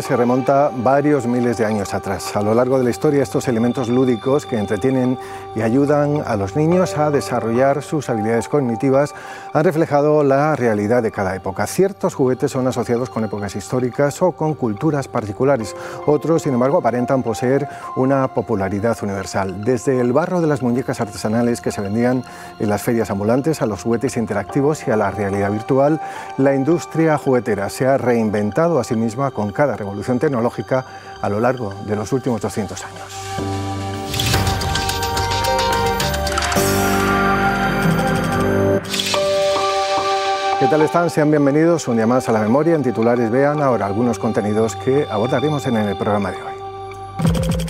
Se remonta varios miles de años atrás. A lo largo de la historia, estos elementos lúdicos que entretienen y ayudan a los niños a desarrollar sus habilidades cognitivas han reflejado la realidad de cada época. Ciertos juguetes son asociados con épocas históricas o con culturas particulares. Otros, sin embargo, aparentan poseer una popularidad universal. Desde el barro de las muñecas artesanales que se vendían en las ferias ambulantes a los juguetes interactivos y a la realidad virtual, la industria juguetera se ha reinventado a sí misma con cada revolución tecnológica a lo largo de los últimos 200 años. ¿Qué tal están? Sean bienvenidos un día más a la memoria. En titulares vean ahora algunos contenidos que abordaremos en el programa de hoy.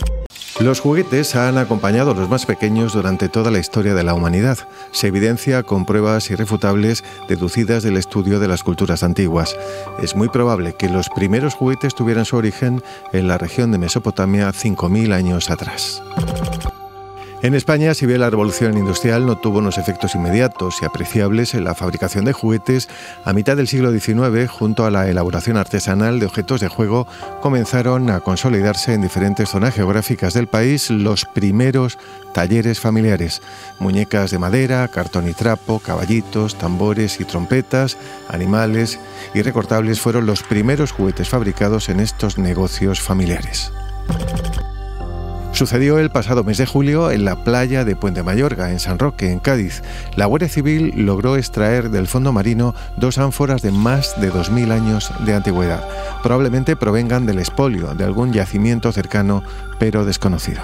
Los juguetes han acompañado a los más pequeños durante toda la historia de la humanidad. Se evidencia con pruebas irrefutables deducidas del estudio de las culturas antiguas. Es muy probable que los primeros juguetes tuvieran su origen en la región de Mesopotamia 5.000 años atrás. En España, si bien la revolución industrial no tuvo unos efectos inmediatos y apreciables en la fabricación de juguetes, a mitad del siglo XIX, junto a la elaboración artesanal de objetos de juego, comenzaron a consolidarse en diferentes zonas geográficas del país los primeros talleres familiares. Muñecas de madera, cartón y trapo, caballitos, tambores y trompetas, animales y recortables fueron los primeros juguetes fabricados en estos negocios familiares. Sucedió el pasado mes de julio en la playa de Puente Mayorga, en San Roque, en Cádiz. La Guardia Civil logró extraer del fondo marino dos ánforas de más de 2.000 años de antigüedad. Probablemente provengan del espolio de algún yacimiento cercano, pero desconocido.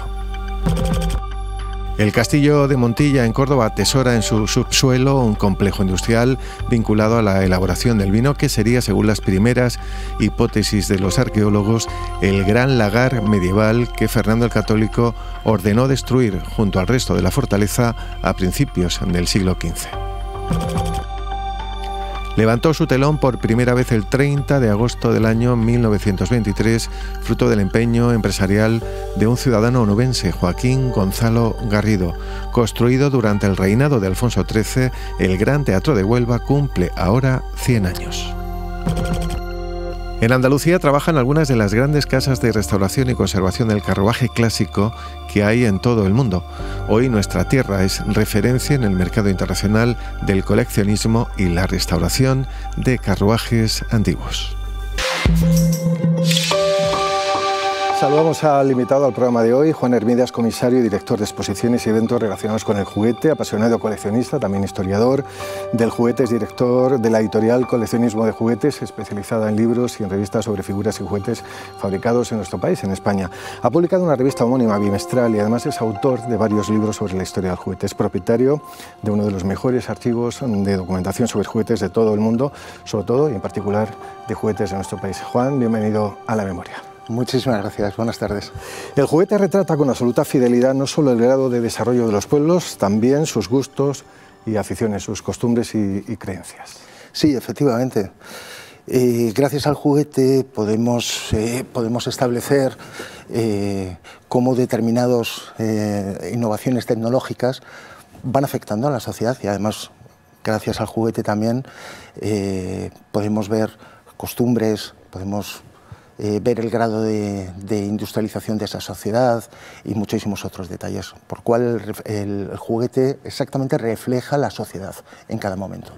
El castillo de Montilla en Córdoba atesora en su subsuelo un complejo industrial vinculado a la elaboración del vino que sería, según las primeras hipótesis de los arqueólogos, el gran lagar medieval que Fernando el Católico ordenó destruir junto al resto de la fortaleza a principios del siglo XV levantó su telón por primera vez el 30 de agosto del año 1923, fruto del empeño empresarial de un ciudadano onubense, Joaquín Gonzalo Garrido. Construido durante el reinado de Alfonso XIII, el Gran Teatro de Huelva cumple ahora 100 años. En Andalucía trabajan algunas de las grandes casas de restauración y conservación del carruaje clásico que hay en todo el mundo. Hoy nuestra tierra es referencia en el mercado internacional del coleccionismo y la restauración de carruajes antiguos. Saludamos al invitado al programa de hoy, Juan Hermídas, comisario y director de exposiciones y eventos relacionados con el juguete, apasionado coleccionista, también historiador del juguete, es director de la editorial Coleccionismo de Juguetes, especializada en libros y en revistas sobre figuras y juguetes fabricados en nuestro país, en España. Ha publicado una revista homónima bimestral y además es autor de varios libros sobre la historia del juguete. Es propietario de uno de los mejores archivos de documentación sobre juguetes de todo el mundo, sobre todo y en particular de juguetes de nuestro país. Juan, bienvenido a la memoria. Muchísimas gracias, buenas tardes. El juguete retrata con absoluta fidelidad no solo el grado de desarrollo de los pueblos, también sus gustos y aficiones, sus costumbres y, creencias. Sí, efectivamente. Eh, gracias al juguete podemos, eh, podemos establecer eh, cómo determinadas innovaciones tecnológicas van afectando a la sociedad y además gracias al juguete también podemos ver costumbres, podemos eh, ver el grado de, industrialización de esa sociedad y muchísimos otros detalles, por cual el juguete exactamente refleja la sociedad en cada momento.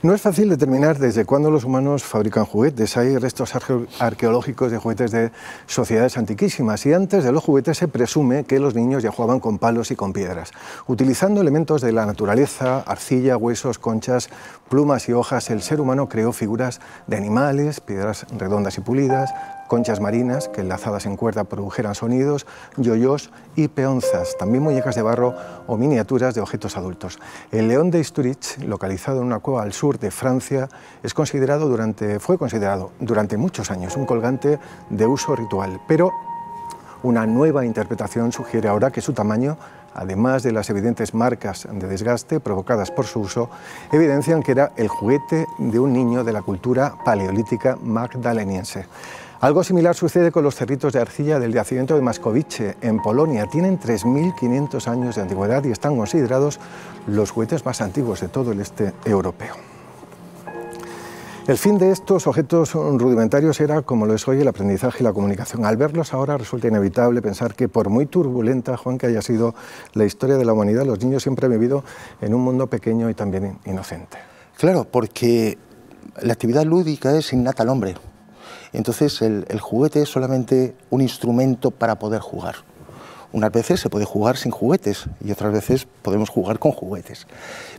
No es fácil determinar desde cuándo los humanos fabrican juguetes. Hay restos arqueológicos de juguetes de sociedades antiquísimas y antes de los juguetes se presume que los niños ya jugaban con palos y con piedras. Utilizando elementos de la naturaleza, arcilla, huesos, conchas, plumas y hojas, el ser humano creó figuras de animales, piedras redondas y pulidas, conchas marinas que enlazadas en cuerda produjeran sonidos, yoyos y peonzas, también muñecas de barro o miniaturas de objetos adultos. El león de Isturich, localizado en una cueva al sur de Francia, es considerado durante, fue considerado durante muchos años un colgante de uso ritual, pero una nueva interpretación sugiere ahora que su tamaño además de las evidentes marcas de desgaste provocadas por su uso, evidencian que era el juguete de un niño de la cultura paleolítica magdaleniense. Algo similar sucede con los cerritos de arcilla del yacimiento de Mascovice, en Polonia. Tienen 3.500 años de antigüedad y están considerados los juguetes más antiguos de todo el este europeo. El fin de estos objetos rudimentarios era, como lo es hoy, el aprendizaje y la comunicación. Al verlos ahora resulta inevitable pensar que por muy turbulenta, Juan, que haya sido la historia de la humanidad, los niños siempre han vivido en un mundo pequeño y también inocente. Claro, porque la actividad lúdica es innata al hombre. Entonces el, juguete es solamente un instrumento para poder jugar. Unas veces se puede jugar sin juguetes y otras veces podemos jugar con juguetes,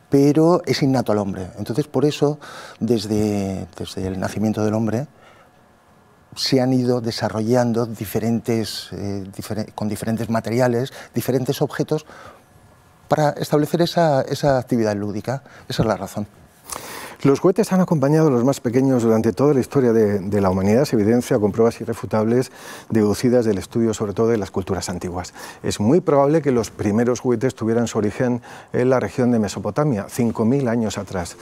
pero es innato al hombre. Entonces por eso desde, desde el nacimiento del hombre se han ido desarrollando diferentes, eh, con diferentes materiales, diferentes objetos para establecer esa, esa actividad lúdica. Esa es la razón. Los juguetes han acompañado a los más pequeños durante toda la historia de, la humanidad, se evidencia con pruebas irrefutables deducidas del estudio sobre todo de las culturas antiguas. Es muy probable que los primeros juguetes tuvieran su origen en la región de Mesopotamia, 5.000 años atrás.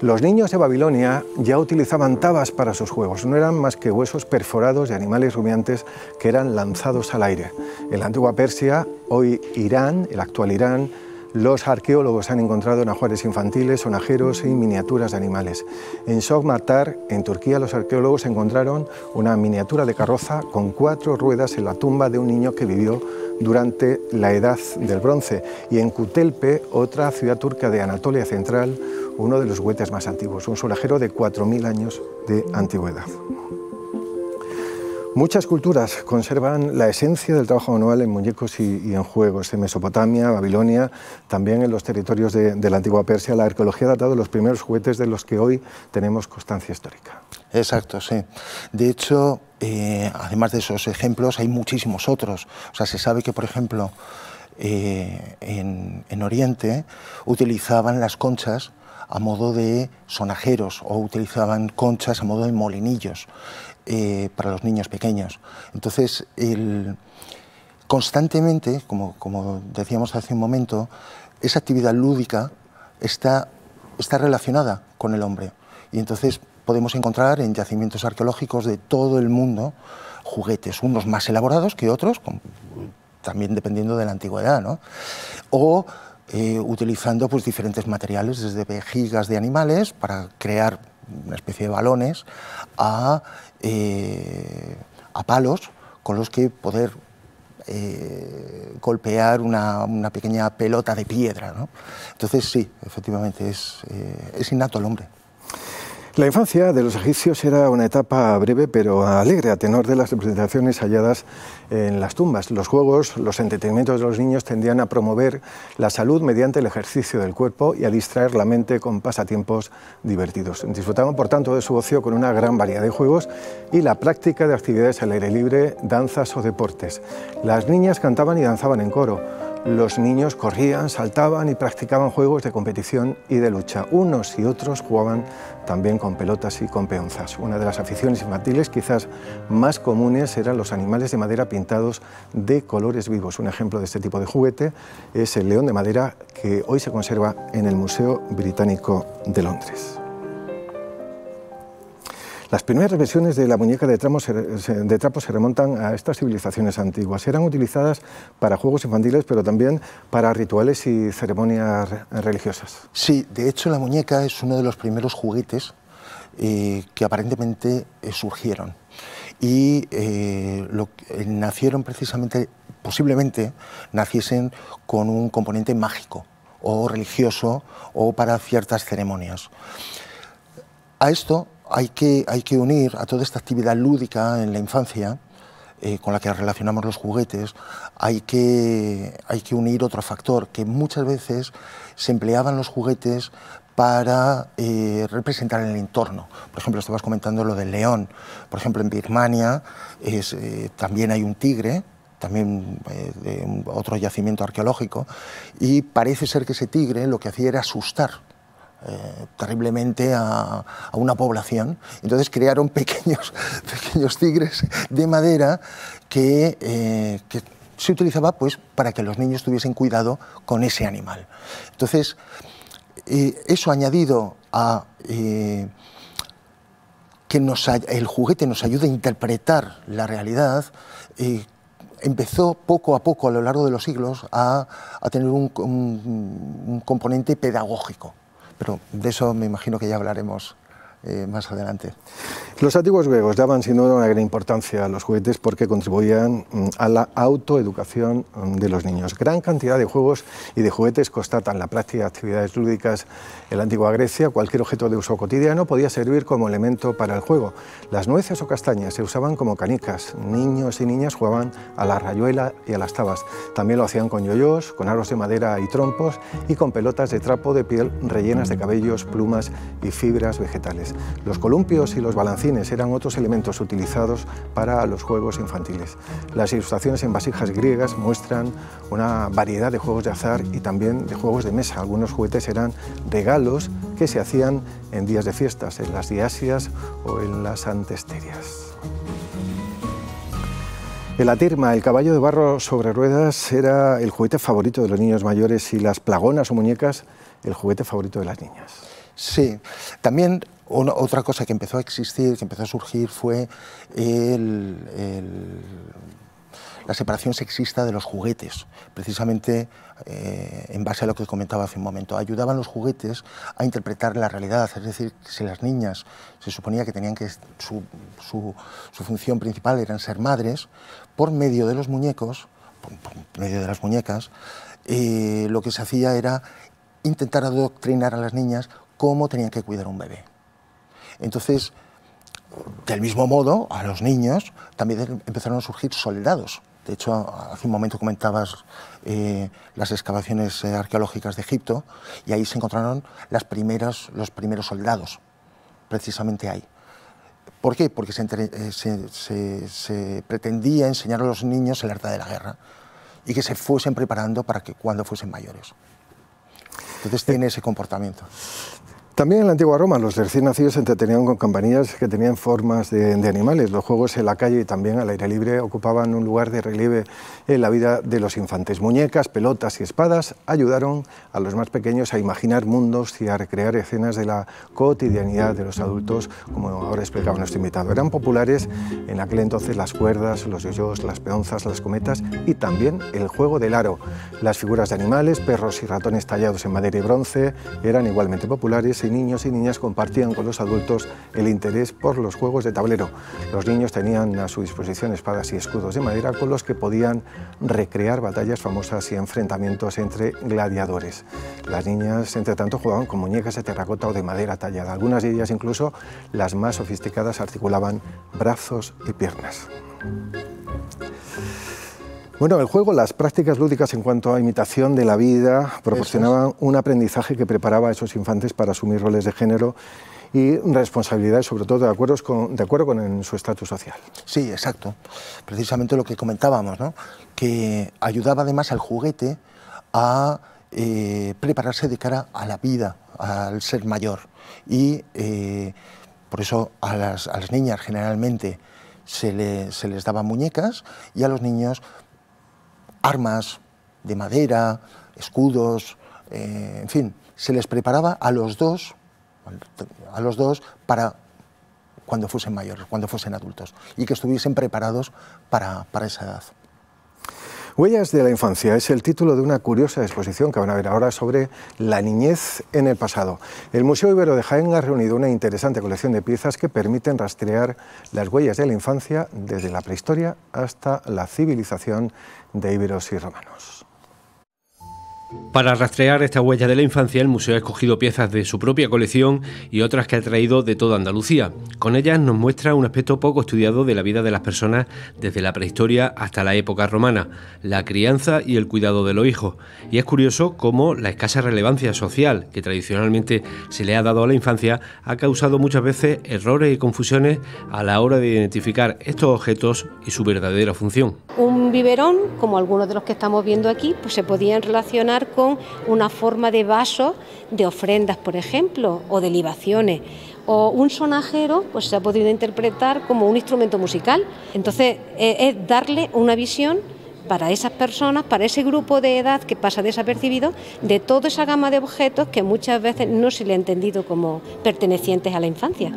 Los niños de Babilonia ya utilizaban tabas para sus juegos, no eran más que huesos perforados de animales rumiantes que eran lanzados al aire. En la antigua Persia, hoy Irán, el actual Irán, los arqueólogos han encontrado najuares infantiles, sonajeros y miniaturas de animales. En Sogmartar, en Turquía, los arqueólogos encontraron una miniatura de carroza con cuatro ruedas en la tumba de un niño que vivió durante la Edad del Bronce. Y en Kutelpe, otra ciudad turca de Anatolia Central, uno de los juguetes más antiguos, un sonajero de 4.000 años de antigüedad. Muchas culturas conservan la esencia del trabajo manual en muñecos y, en juegos. En Mesopotamia, Babilonia, también en los territorios de, la antigua Persia, la arqueología ha datado los primeros juguetes de los que hoy tenemos constancia histórica. Exacto, sí. De hecho, eh, además de esos ejemplos, hay muchísimos otros. O sea, se sabe que, por ejemplo, eh, en, Oriente utilizaban las conchas a modo de sonajeros o utilizaban conchas a modo de molinillos. Eh, para los niños pequeños. Entonces, constantemente, como, decíamos hace un momento, esa actividad lúdica está, está relacionada con el hombre. Y entonces podemos encontrar en yacimientos arqueológicos de todo el mundo juguetes, unos más elaborados que otros, también dependiendo de la antigüedad, ¿no? o eh, utilizando pues, diferentes materiales, desde vejigas de animales para crear una especie de balones, a, eh, a palos con los que poder eh, golpear una, una, pequeña pelota de piedra. ¿no? Entonces sí, efectivamente, es, eh, es innato al hombre. La infancia de los egipcios era una etapa breve pero alegre a tenor de las representaciones halladas en las tumbas. Los juegos, los entretenimientos de los niños tendían a promover la salud mediante el ejercicio del cuerpo y a distraer la mente con pasatiempos divertidos. Disfrutaban por tanto de su ocio con una gran variedad de juegos y la práctica de actividades al aire libre, danzas o deportes. Las niñas cantaban y danzaban en coro los niños corrían, saltaban y practicaban juegos de competición y de lucha. Unos y otros jugaban también con pelotas y con peonzas. Una de las aficiones infantiles quizás más comunes eran los animales de madera pintados de colores vivos. Un ejemplo de este tipo de juguete es el león de madera que hoy se conserva en el Museo Británico de Londres. Las primeras versiones de la muñeca de, trapo se remontan a estas civilizaciones antiguas. Eran utilizadas para juegos infantiles, pero también para rituales y ceremonias religiosas. Sí, de hecho la muñeca es uno de los primeros juguetes eh, que aparentemente eh, surgieron. Y eh, nacieron precisamente, posiblemente, naciesen con un componente mágico o religioso o para ciertas ceremonias. A esto hay que, hay que unir a toda esta actividad lúdica en la infancia, eh, con la que relacionamos los juguetes, hay que, hay que unir otro factor, que muchas veces se empleaban los juguetes para eh, representar el entorno. Por ejemplo, estabas comentando lo del león. Por ejemplo, en Birmania eh, también hay un tigre, también de otro yacimiento arqueológico, y parece ser que ese tigre lo que hacía era asustar eh, terriblemente a, una población. Entonces crearon pequeños, pequeños tigres de madera que, eh, que, se utilizaba pues, para que los niños tuviesen cuidado con ese animal. Entonces, eh, eso añadido a que el juguete nos ayuda a interpretar la realidad, empezó poco a poco a lo largo de los siglos a, tener un componente pedagógico pero de eso me imagino que ya hablaremos eh, más adelante. Los antiguos griegos daban sin duda una gran importancia a los juguetes porque contribuían mm, a la autoeducación mm, de los niños. Gran cantidad de juegos y de juguetes constatan la práctica de actividades lúdicas en la antigua Grecia. Cualquier objeto de uso cotidiano podía servir como elemento para el juego. Las nueces o castañas se usaban como canicas. Niños y niñas jugaban a la rayuela y a las tabas. También lo hacían con yoyos, con aros de madera y trompos y con pelotas de trapo de piel rellenas de cabellos, plumas y fibras vegetales. Los columpios y los balancines eran otros elementos utilizados para los juegos infantiles. Las ilustraciones en vasijas griegas muestran una variedad de juegos de azar y también de juegos de mesa. Algunos juguetes eran regalos que se hacían en días de fiestas, en las diasias o en las antesterias. El atirma, el caballo de barro sobre ruedas, era el juguete favorito de los niños mayores y las plagonas o muñecas el juguete favorito de las niñas. Sí, también otra cosa que empezó a existir, que empezó a surgir, fue la separación sexista de los juguetes, precisamente eh, en base a lo que comentaba hace un momento. Ayudaban los juguetes a interpretar la realidad, es decir, si las niñas se suponía que tenían que su, función principal era ser madres, por medio de los muñecos, por, medio de las muñecas, eh, lo que se hacía era intentar adoctrinar a las niñas cómo tenían que cuidar a un bebé. Entonces, del mismo modo, a los niños también empezaron a surgir soldados. De hecho, hace un momento comentabas eh, las excavaciones eh, arqueológicas de Egipto y ahí se encontraron las primeras, los primeros soldados, precisamente ahí. ¿Por qué? Porque se, eh, se, pretendía enseñar a los niños el arte de la guerra y que se fuesen preparando para que cuando fuesen mayores. Entonces tiene ese comportamiento. También en la antigua Roma los recién nacidos se entretenían con campanillas que tenían formas de, animales. Los juegos en la calle y también al aire libre ocupaban un lugar de relieve en la vida de los infantes. Muñecas, pelotas y espadas ayudaron a los más pequeños a imaginar mundos y a recrear escenas de la cotidianidad de los adultos, como ahora explicaba nuestro invitado. Eran populares en aquel entonces las cuerdas, los yoyos, las peonzas, las cometas y también el juego del aro. Las figuras de animales, perros y ratones tallados en madera y bronce eran igualmente populares niños y niñas compartían con los adultos el interés por los juegos de tablero. Los niños tenían a su disposición espadas y escudos de madera con los que podían recrear batallas famosas y enfrentamientos entre gladiadores. Las niñas, entre tanto, jugaban con muñecas de terracota o de madera tallada. Algunas de ellas, incluso las más sofisticadas, articulaban brazos y piernas. Bueno, el juego, las prácticas lúdicas en cuanto a imitación de la vida proporcionaban un aprendizaje que preparaba a esos infantes para asumir roles de género y responsabilidades, sobre todo de acuerdo con, de acuerdo con su estatus social. Sí, exacto. Precisamente lo que comentábamos, ¿no? que ayudaba además al juguete a eh, prepararse de cara a la vida, al ser mayor. Y eh, por eso a las, a las niñas generalmente se, se les daban muñecas y a los niños armas de madera, escudos, eh, en fin, se les preparaba a los dos, a los dos para cuando fuesen mayores, cuando fuesen adultos, y que estuviesen preparados para, para esa edad. Huellas de la infancia es el título de una curiosa exposición que van a ver ahora sobre la niñez en el pasado. El Museo Ibero de Jaén ha reunido una interesante colección de piezas que permiten rastrear las huellas de la infancia desde la prehistoria hasta la civilización de íberos y romanos. Para rastrear esta huella de la infancia, el museo ha escogido piezas de su propia colección y otras que ha traído de toda Andalucía. Con ellas nos muestra un aspecto poco estudiado de la vida de las personas desde la prehistoria hasta la época romana, la crianza y el cuidado de los hijos. Y es curioso cómo la escasa relevancia social que tradicionalmente se le ha dado a la infancia ha causado muchas veces errores y confusiones a la hora de identificar estos objetos y su verdadera función. Un biberón, como algunos de los que estamos viendo aquí, pues se podían relacionar con una forma de vaso de ofrendas, por ejemplo, o de libaciones. O un sonajero pues se ha podido interpretar como un instrumento musical. Entonces, eh, es darle una visión para esas personas, para ese grupo de edad que pasa desapercibido, de toda esa gama de objetos que muchas veces no se le ha entendido como pertenecientes a la infancia.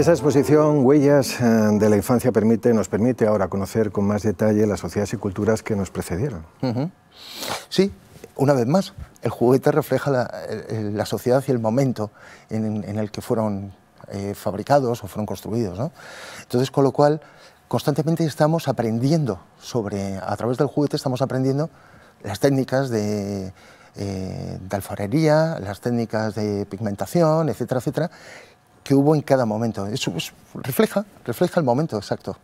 Esa exposición, Huellas eh, de la Infancia, nos permite ahora conocer con más detalle las sociedades y culturas que nos precedieron. Sí, una vez más, el juguete refleja la, sociedad y el momento en, el que fueron eh, fabricados o fueron construidos. Entonces, con lo cual, constantemente estamos aprendiendo sobre, a través del juguete estamos aprendiendo las técnicas de, eh, de alfarería, las técnicas de pigmentación, etcétera, etcétera, que hubo en cada momento. Eso refleja, refleja el momento exacto.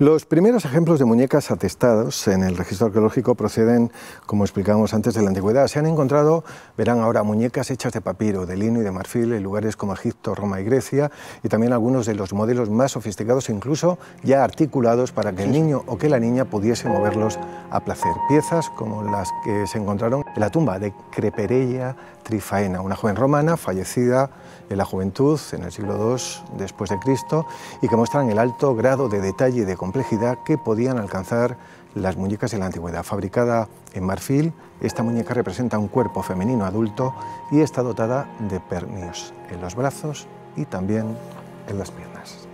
Los primeros ejemplos de muñecas atestados en el registro arqueológico proceden, como explicábamos antes, de la antigüedad. Se han encontrado, verán ahora, muñecas hechas de papiro, de lino y de marfil en lugares como Egipto, Roma y Grecia, y también algunos de los modelos más sofisticados, incluso ya articulados para que el niño o que la niña pudiese moverlos a placer. Piezas como las que se encontraron en la tumba de Crepereia Trifaena, una joven romana fallecida en la juventud, en el siglo II después de Cristo, y que muestran el alto grado de detalle y de complejidad que podían alcanzar las muñecas de la antigüedad. Fabricada en marfil, esta muñeca representa un cuerpo femenino adulto y está dotada de pernios en los brazos y también en las piernas.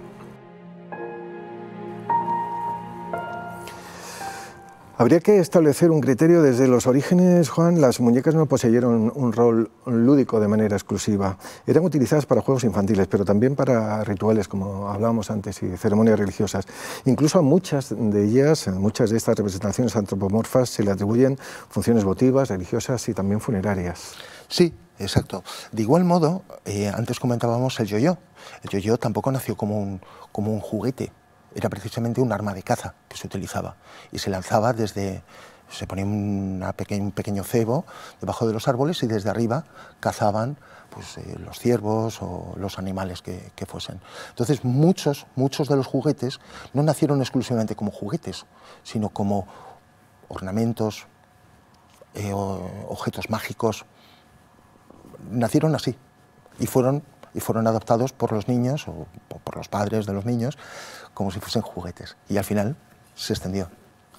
Habría que establecer un criterio desde los orígenes, Juan. Las muñecas no poseyeron un rol lúdico de manera exclusiva. Eran utilizadas para juegos infantiles, pero también para rituales, como hablábamos antes, y ceremonias religiosas. Incluso a muchas de ellas, muchas de estas representaciones antropomorfas, se le atribuyen funciones votivas, religiosas y también funerarias. Sí, exacto. De igual modo, eh, antes comentábamos el yo-yo. El yo-yo tampoco nació como un, como un juguete era precisamente un arma de caza que se utilizaba y se lanzaba desde, se ponía un pequeño cebo debajo de los árboles y desde arriba cazaban pues, eh, los ciervos o los animales que, fuesen. Entonces muchos, muchos de los juguetes no nacieron exclusivamente como juguetes, sino como ornamentos, eh, objetos mágicos, nacieron así y fueron y fueron adoptados por los niños o por los padres de los niños como si fuesen juguetes. Y al final se extendió.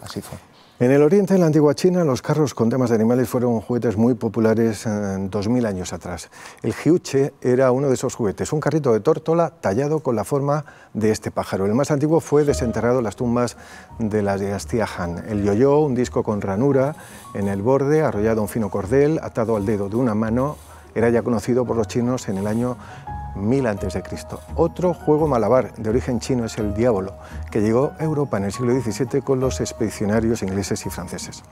Así fue. En el oriente, en la antigua China, los carros con temas de animales fueron juguetes muy populares en 2000 años atrás. El jiuche era uno de esos juguetes, un carrito de tórtola tallado con la forma de este pájaro. El más antiguo fue desenterrado en las tumbas de la dinastía Han. El yoyo, un disco con ranura en el borde, arrollado un fino cordel, atado al dedo de una mano, era ya conocido por los chinos en el año 1000 a.C. Otro juego malabar de origen chino es el diablo, que llegó a Europa en el siglo XVII con los expedicionarios ingleses y franceses.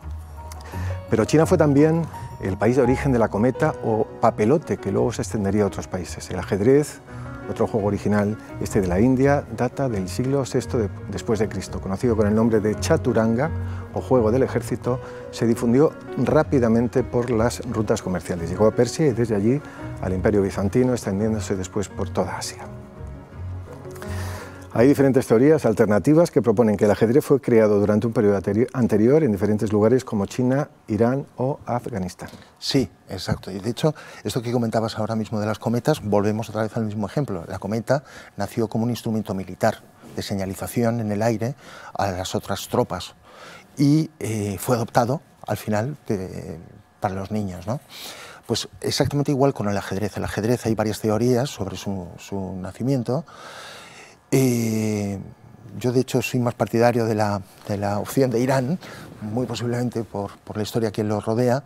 Pero China fue también el país de origen de la cometa o papelote, que luego se extendería a otros países. El ajedrez, otro juego original, este de la India, data del siglo VI después de Cristo, conocido con el nombre de chaturanga o juego del ejército, se difundió rápidamente por las rutas comerciales. Llegó a Persia y desde allí al Imperio Bizantino, extendiéndose después por toda Asia. Hay diferentes teorías alternativas que proponen que el ajedrez fue creado durante un periodo anterior en diferentes lugares como China, Irán o Afganistán. Sí, exacto. Y de hecho, esto que comentabas ahora mismo de las cometas, volvemos otra vez al mismo ejemplo. La cometa nació como un instrumento militar de señalización en el aire a las otras tropas y eh, fue adoptado al final para los niños. ¿no? Pues exactamente igual con el ajedrez. El ajedrez hay varias teorías sobre su, su nacimiento. Eh, yo, de hecho, soy más partidario de la, de la opción de Irán, muy posiblemente por, por, la historia que lo rodea,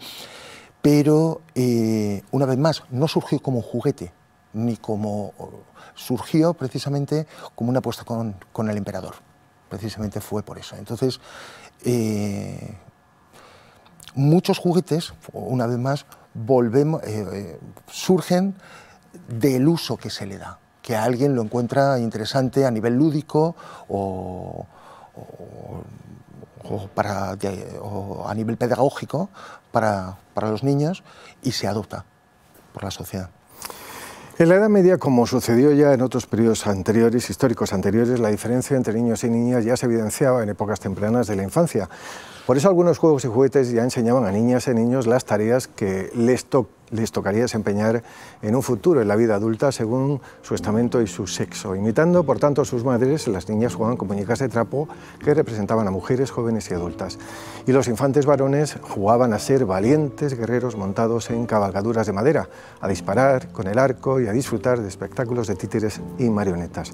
pero, eh, una vez más, no surgió como un juguete, ni como... surgió precisamente como una apuesta con, el emperador. Precisamente fue por eso. Entonces, eh, muchos juguetes, una vez más, volvemos, surgen del uso que se le da que alguien lo encuentra interesante a nivel lúdico o, a nivel pedagógico para, para los niños y se adopta por la sociedad. En la Edad Media, como sucedió ya en otros periodos anteriores, históricos anteriores, la diferencia entre niños y niñas ya se evidenciaba en épocas tempranas de la infancia. Por eso algunos juegos y juguetes ya enseñaban a niñas y niños las tareas que les les tocaría desempeñar en un futuro en la vida adulta según su estamento y su sexo. Imitando, por tanto, a sus madres, las niñas jugaban con muñecas de trapo que representaban a mujeres jóvenes y adultas. Y los infantes varones jugaban a ser valientes guerreros montados en cabalgaduras de madera, a disparar con el arco y a disfrutar de espectáculos de títeres y marionetas.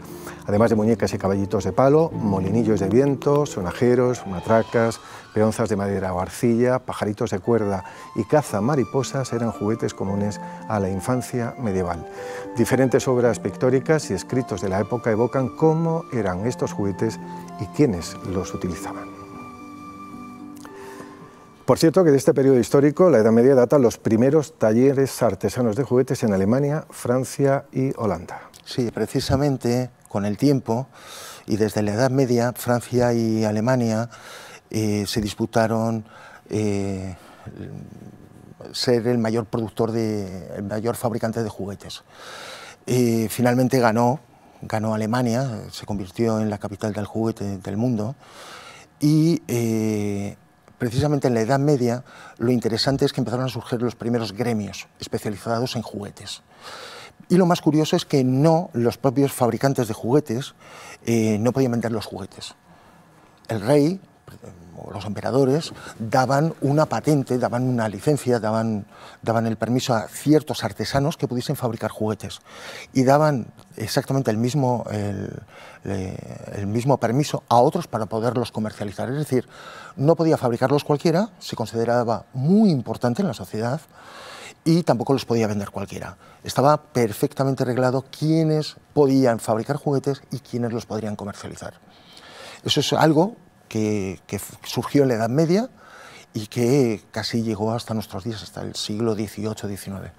Además de muñecas y caballitos de palo, molinillos de viento, sonajeros, matracas, peonzas de madera o arcilla, pajaritos de cuerda y caza mariposas eran juguetes comunes a la infancia medieval. Diferentes obras pictóricas y escritos de la época evocan cómo eran estos juguetes y quiénes los utilizaban. Por cierto que de este periodo histórico, la Edad Media, data los primeros talleres artesanos de juguetes en Alemania, Francia y Holanda. Sí, precisamente con el tiempo y desde la Edad Media, Francia y Alemania eh, se disputaron eh, ser el mayor productor, de, el mayor fabricante de juguetes. Eh, finalmente ganó, ganó Alemania, se convirtió en la capital del juguete del mundo y precisamente en la Edad Media lo interesante es que empezaron a surgir los primeros gremios especializados en juguetes. Y lo más curioso es que no los propios fabricantes de juguetes no podían vender los juguetes. El rey los emperadores daban una patente, daban una licencia, daban, daban el permiso a ciertos artesanos que pudiesen fabricar juguetes y daban exactamente el mismo, el, mismo permiso a otros para poderlos comercializar. Es decir, no podía fabricarlos cualquiera, se consideraba muy importante en la sociedad y tampoco los podía vender cualquiera. Estaba perfectamente arreglado quiénes podían fabricar juguetes y quiénes los podrían comercializar. Eso es algo que, surgió en la Edad Media y que casi llegó hasta nuestros días, hasta el siglo XVIII-XIX.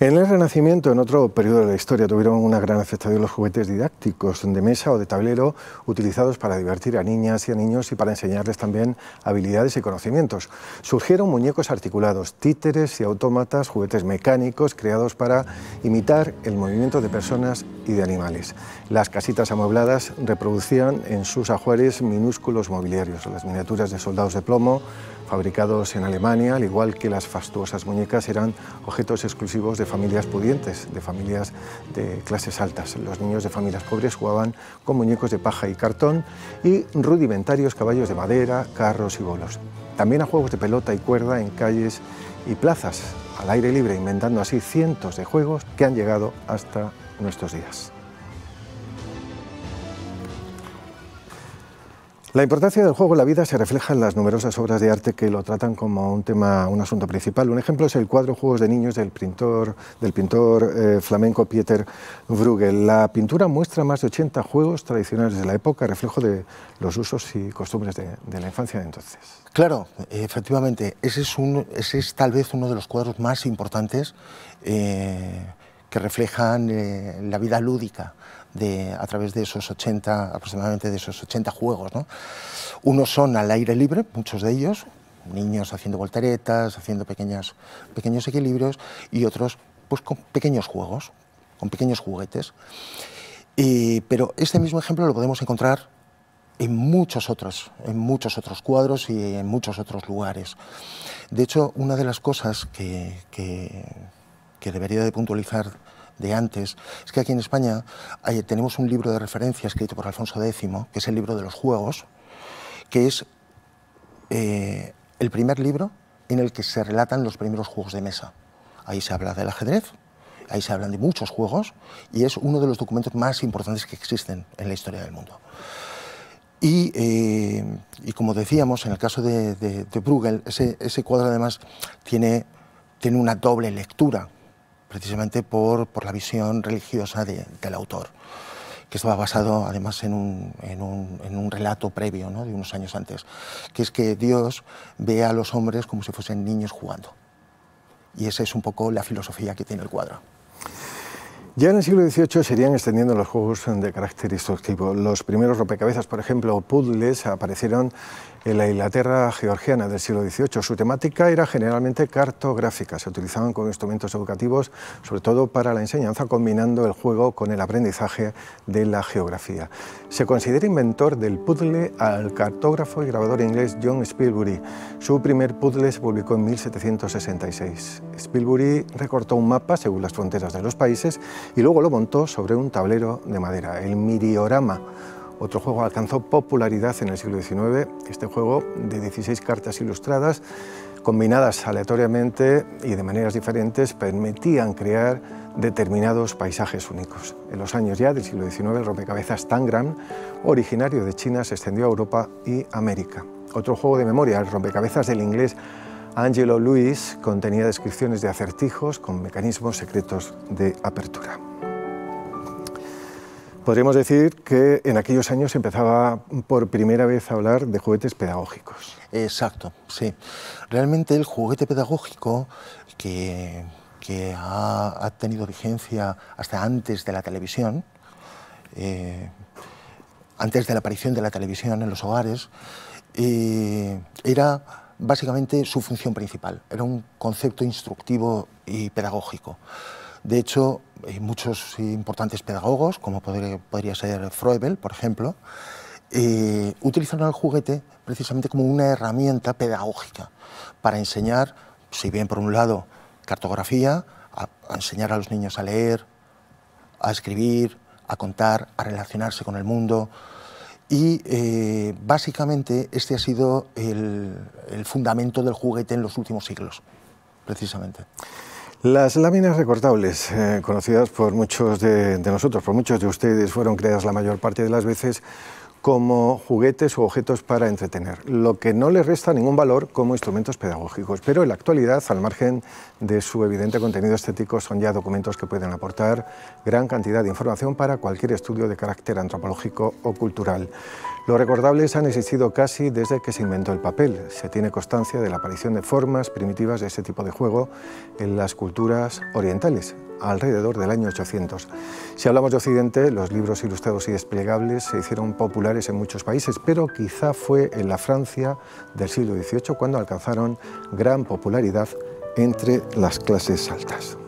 En el Renacimiento, en otro periodo de la historia, tuvieron una gran aceptación los juguetes didácticos de mesa o de tablero utilizados para divertir a niñas y a niños y para enseñarles también habilidades y conocimientos. Surgieron muñecos articulados, títeres y autómatas, juguetes mecánicos creados para imitar el movimiento de personas y de animales. Las casitas amuebladas reproducían en sus ajuares minúsculos mobiliarios, las miniaturas de soldados de plomo, fabricados en Alemania, al igual que las fastuosas muñecas, eran objetos exclusivos de familias pudientes, de familias de clases altas. Los niños de familias pobres jugaban con muñecos de paja y cartón y rudimentarios caballos de madera, carros y bolos. También a juegos de pelota y cuerda en calles y plazas, al aire libre, inventando así cientos de juegos que han llegado hasta nuestros días. La importancia del juego en la vida se refleja en las numerosas obras de arte que lo tratan como un tema, un asunto principal. Un ejemplo es el cuadro Juegos de Niños del pintor, del pintor eh, flamenco Pieter Bruegel. La pintura muestra más de 80 juegos tradicionales de la época, reflejo de los usos y costumbres de, la infancia de entonces. Claro, efectivamente, ese es, un, ese es tal vez uno de los cuadros más importantes eh, que reflejan eh, la vida lúdica a través de esos 80, aproximadamente de esos 80 juegos. ¿no? Unos son al aire libre, muchos de ellos, niños haciendo volteretas, haciendo pequeñas, pequeños equilibrios, y otros pues, con pequeños juegos, con pequeños juguetes. pero este mismo ejemplo lo podemos encontrar en muchos otros, en muchos otros cuadros y en muchos otros lugares. De hecho, una de las cosas que, que, que debería de puntualizar de antes, es que aquí en España tenemos un libro de referencia escrito por Alfonso X, que es el libro de los juegos, que es eh, el primer libro en el que se relatan los primeros juegos de mesa. Ahí se habla del ajedrez, ahí se hablan de muchos juegos y es uno de los documentos más importantes que existen en la historia del mundo. Y, eh, como decíamos, en el caso de, Bruegel, ese, ese, cuadro además tiene, tiene una doble lectura precisamente por, por la visión religiosa del autor, que estaba basado además en un, en un, en un relato previo ¿no? de unos años antes, que es que Dios ve a los hombres como si fuesen niños jugando. Y esa es un poco la filosofía que tiene el cuadro. Ya en el siglo XVIII se irían extendiendo los juegos de carácter instructivo. Los primeros rompecabezas, por ejemplo, puzzles, aparecieron en la Inglaterra georgiana del siglo XVIII. Su temática era generalmente cartográfica. Se utilizaban como instrumentos educativos, sobre todo para la enseñanza, combinando el juego con el aprendizaje de la geografía. Se considera inventor del puzzle al cartógrafo y grabador inglés John Spilsbury. Su primer puzzle se publicó en 1766. Spilsbury recortó un mapa según las fronteras de los países y luego lo montó sobre un tablero de madera, el miriorama otro juego alcanzó popularidad en el siglo XIX, este juego de 16 cartas ilustradas, combinadas aleatoriamente y de maneras diferentes, permitían crear determinados paisajes únicos. En los años ya del siglo XIX, el rompecabezas Tangram, originario de China, se extendió a Europa y América. Otro juego de memoria, el rompecabezas del inglés Angelo Lewis, contenía descripciones de acertijos con mecanismos secretos de apertura. Podríamos decir que en aquellos años empezaba por primera vez a hablar de juguetes pedagógicos. Exacto, sí. Realmente el juguete pedagógico que, ha, tenido vigencia hasta antes de la televisión, eh, antes de la aparición de la televisión en los hogares, eh, era básicamente su función principal. Era un concepto instructivo y pedagógico. De hecho, muchos importantes pedagogos, como podría, ser Freudel, por ejemplo, eh, utilizaron el juguete precisamente como una herramienta pedagógica para enseñar, si bien por un lado cartografía, a, enseñar a los niños a leer, a escribir, a contar, a relacionarse con el mundo. Y eh, básicamente este ha sido el fundamento del juguete en los últimos siglos, precisamente. Las láminas recortables, eh, conocidas por muchos de, nosotros, por muchos de ustedes, fueron creadas la mayor parte de las veces como juguetes o objetos para entretener, lo que no les resta ningún valor como instrumentos pedagógicos. Pero en la actualidad, al margen de su evidente contenido estético, son ya documentos que pueden aportar gran cantidad de información para cualquier estudio de carácter antropológico o cultural. Los recordables han existido casi desde que se inventó el papel. Se tiene constancia de la aparición de formas primitivas de este tipo de juego en las culturas orientales, alrededor del año 800. Si hablamos de Occidente, los libros ilustrados y desplegables se hicieron populares en muchos países, pero quizá fue en la Francia del siglo XVIII cuando alcanzaron gran popularidad entre las clases altas.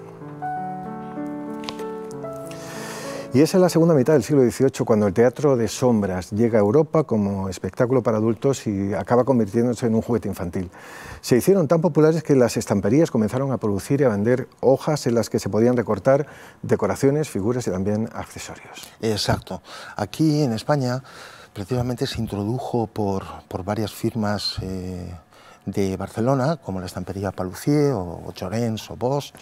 Y es en la segunda mitad del siglo XVIII cuando el teatro de sombras llega a Europa como espectáculo para adultos y acaba convirtiéndose en un juguete infantil. Se hicieron tan populares que las estamperías comenzaron a producir y a vender hojas en las que se podían recortar decoraciones, figuras y también accesorios. Exacto. Aquí en España precisamente se introdujo por, por varias firmas eh, de Barcelona, como la estampería Palucier o, o Chorens o Bosch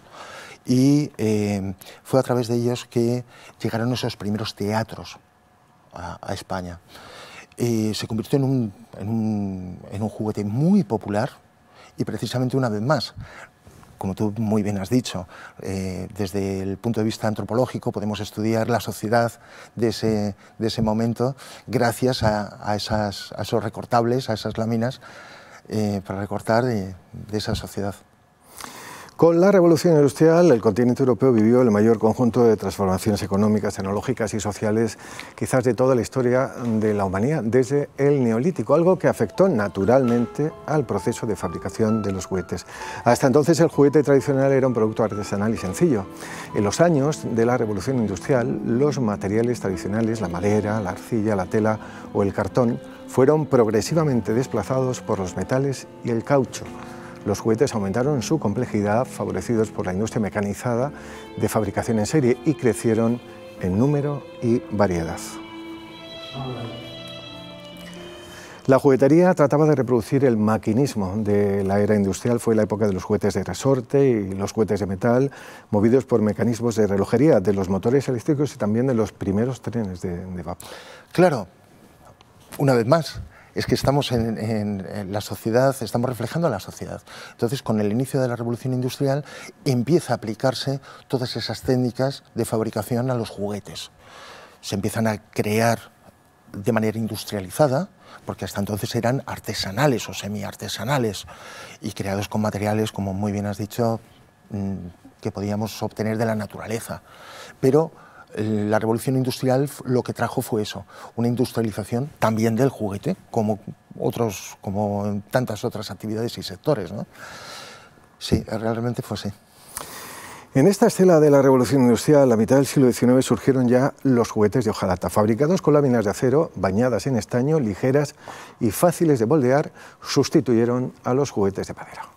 y eh, fue a través de ellos que llegaron esos primeros teatros a, España. se convirtió en un, en, un, juguete muy popular y precisamente una vez más, como tú muy bien has dicho, eh, desde el punto de vista antropológico podemos estudiar la sociedad de ese, de ese momento gracias a, a, esas, a, esos recortables, a esas láminas eh, para recortar de, de esa sociedad. Con la revolución industrial, el continente europeo vivió el mayor conjunto de transformaciones económicas, tecnológicas y sociales quizás de toda la historia de la humanidad, desde el neolítico, algo que afectó naturalmente al proceso de fabricación de los juguetes. Hasta entonces el juguete tradicional era un producto artesanal y sencillo. En los años de la revolución industrial, los materiales tradicionales, la madera, la arcilla, la tela o el cartón, fueron progresivamente desplazados por los metales y el caucho los juguetes aumentaron su complejidad, favorecidos por la industria mecanizada de fabricación en serie, y crecieron en número y variedad. La juguetería trataba de reproducir el maquinismo de la era industrial. Fue la época de los juguetes de resorte y los juguetes de metal, movidos por mecanismos de relojería, de los motores eléctricos y también de los primeros trenes de, de vapor. Claro, una vez más, es que estamos en, la sociedad, estamos reflejando la sociedad. Entonces, con el inicio de la revolución industrial, empieza a aplicarse todas esas técnicas de fabricación a los juguetes. Se empiezan a crear de manera industrializada, porque hasta entonces eran artesanales o semi-artesanales y creados con materiales, como muy bien has dicho, mm, que podíamos obtener de la naturaleza. Pero la revolución industrial lo que trajo fue eso, una industrialización también del juguete, como, otros, como tantas otras actividades y sectores. ¿no? Sí, realmente fue así. En esta estela de la revolución industrial, a mitad del siglo XIX, surgieron ya los juguetes de hojalata, fabricados con láminas de acero, bañadas en estaño, ligeras y fáciles de moldear, sustituyeron a los juguetes de madera.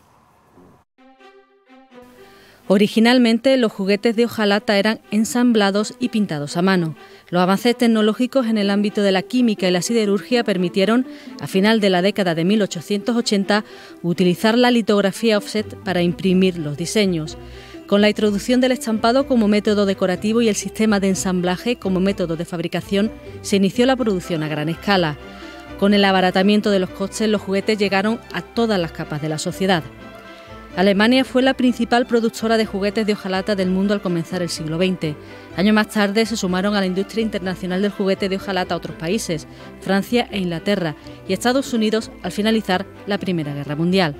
Originalmente los juguetes de hojalata eran ensamblados y pintados a mano. Los avances tecnológicos en el ámbito de la química y la siderurgia permitieron, a final de la década de 1880, utilizar la litografía offset para imprimir los diseños. Con la introducción del estampado como método decorativo y el sistema de ensamblaje como método de fabricación, se inició la producción a gran escala. Con el abaratamiento de los costes, los juguetes llegaron a todas las capas de la sociedad. Alemania fue la principal productora de juguetes de hojalata del mundo al comenzar el siglo XX. Años más tarde se sumaron a la industria internacional del juguete de hojalata otros países, Francia e Inglaterra, y Estados Unidos al finalizar la Primera Guerra Mundial.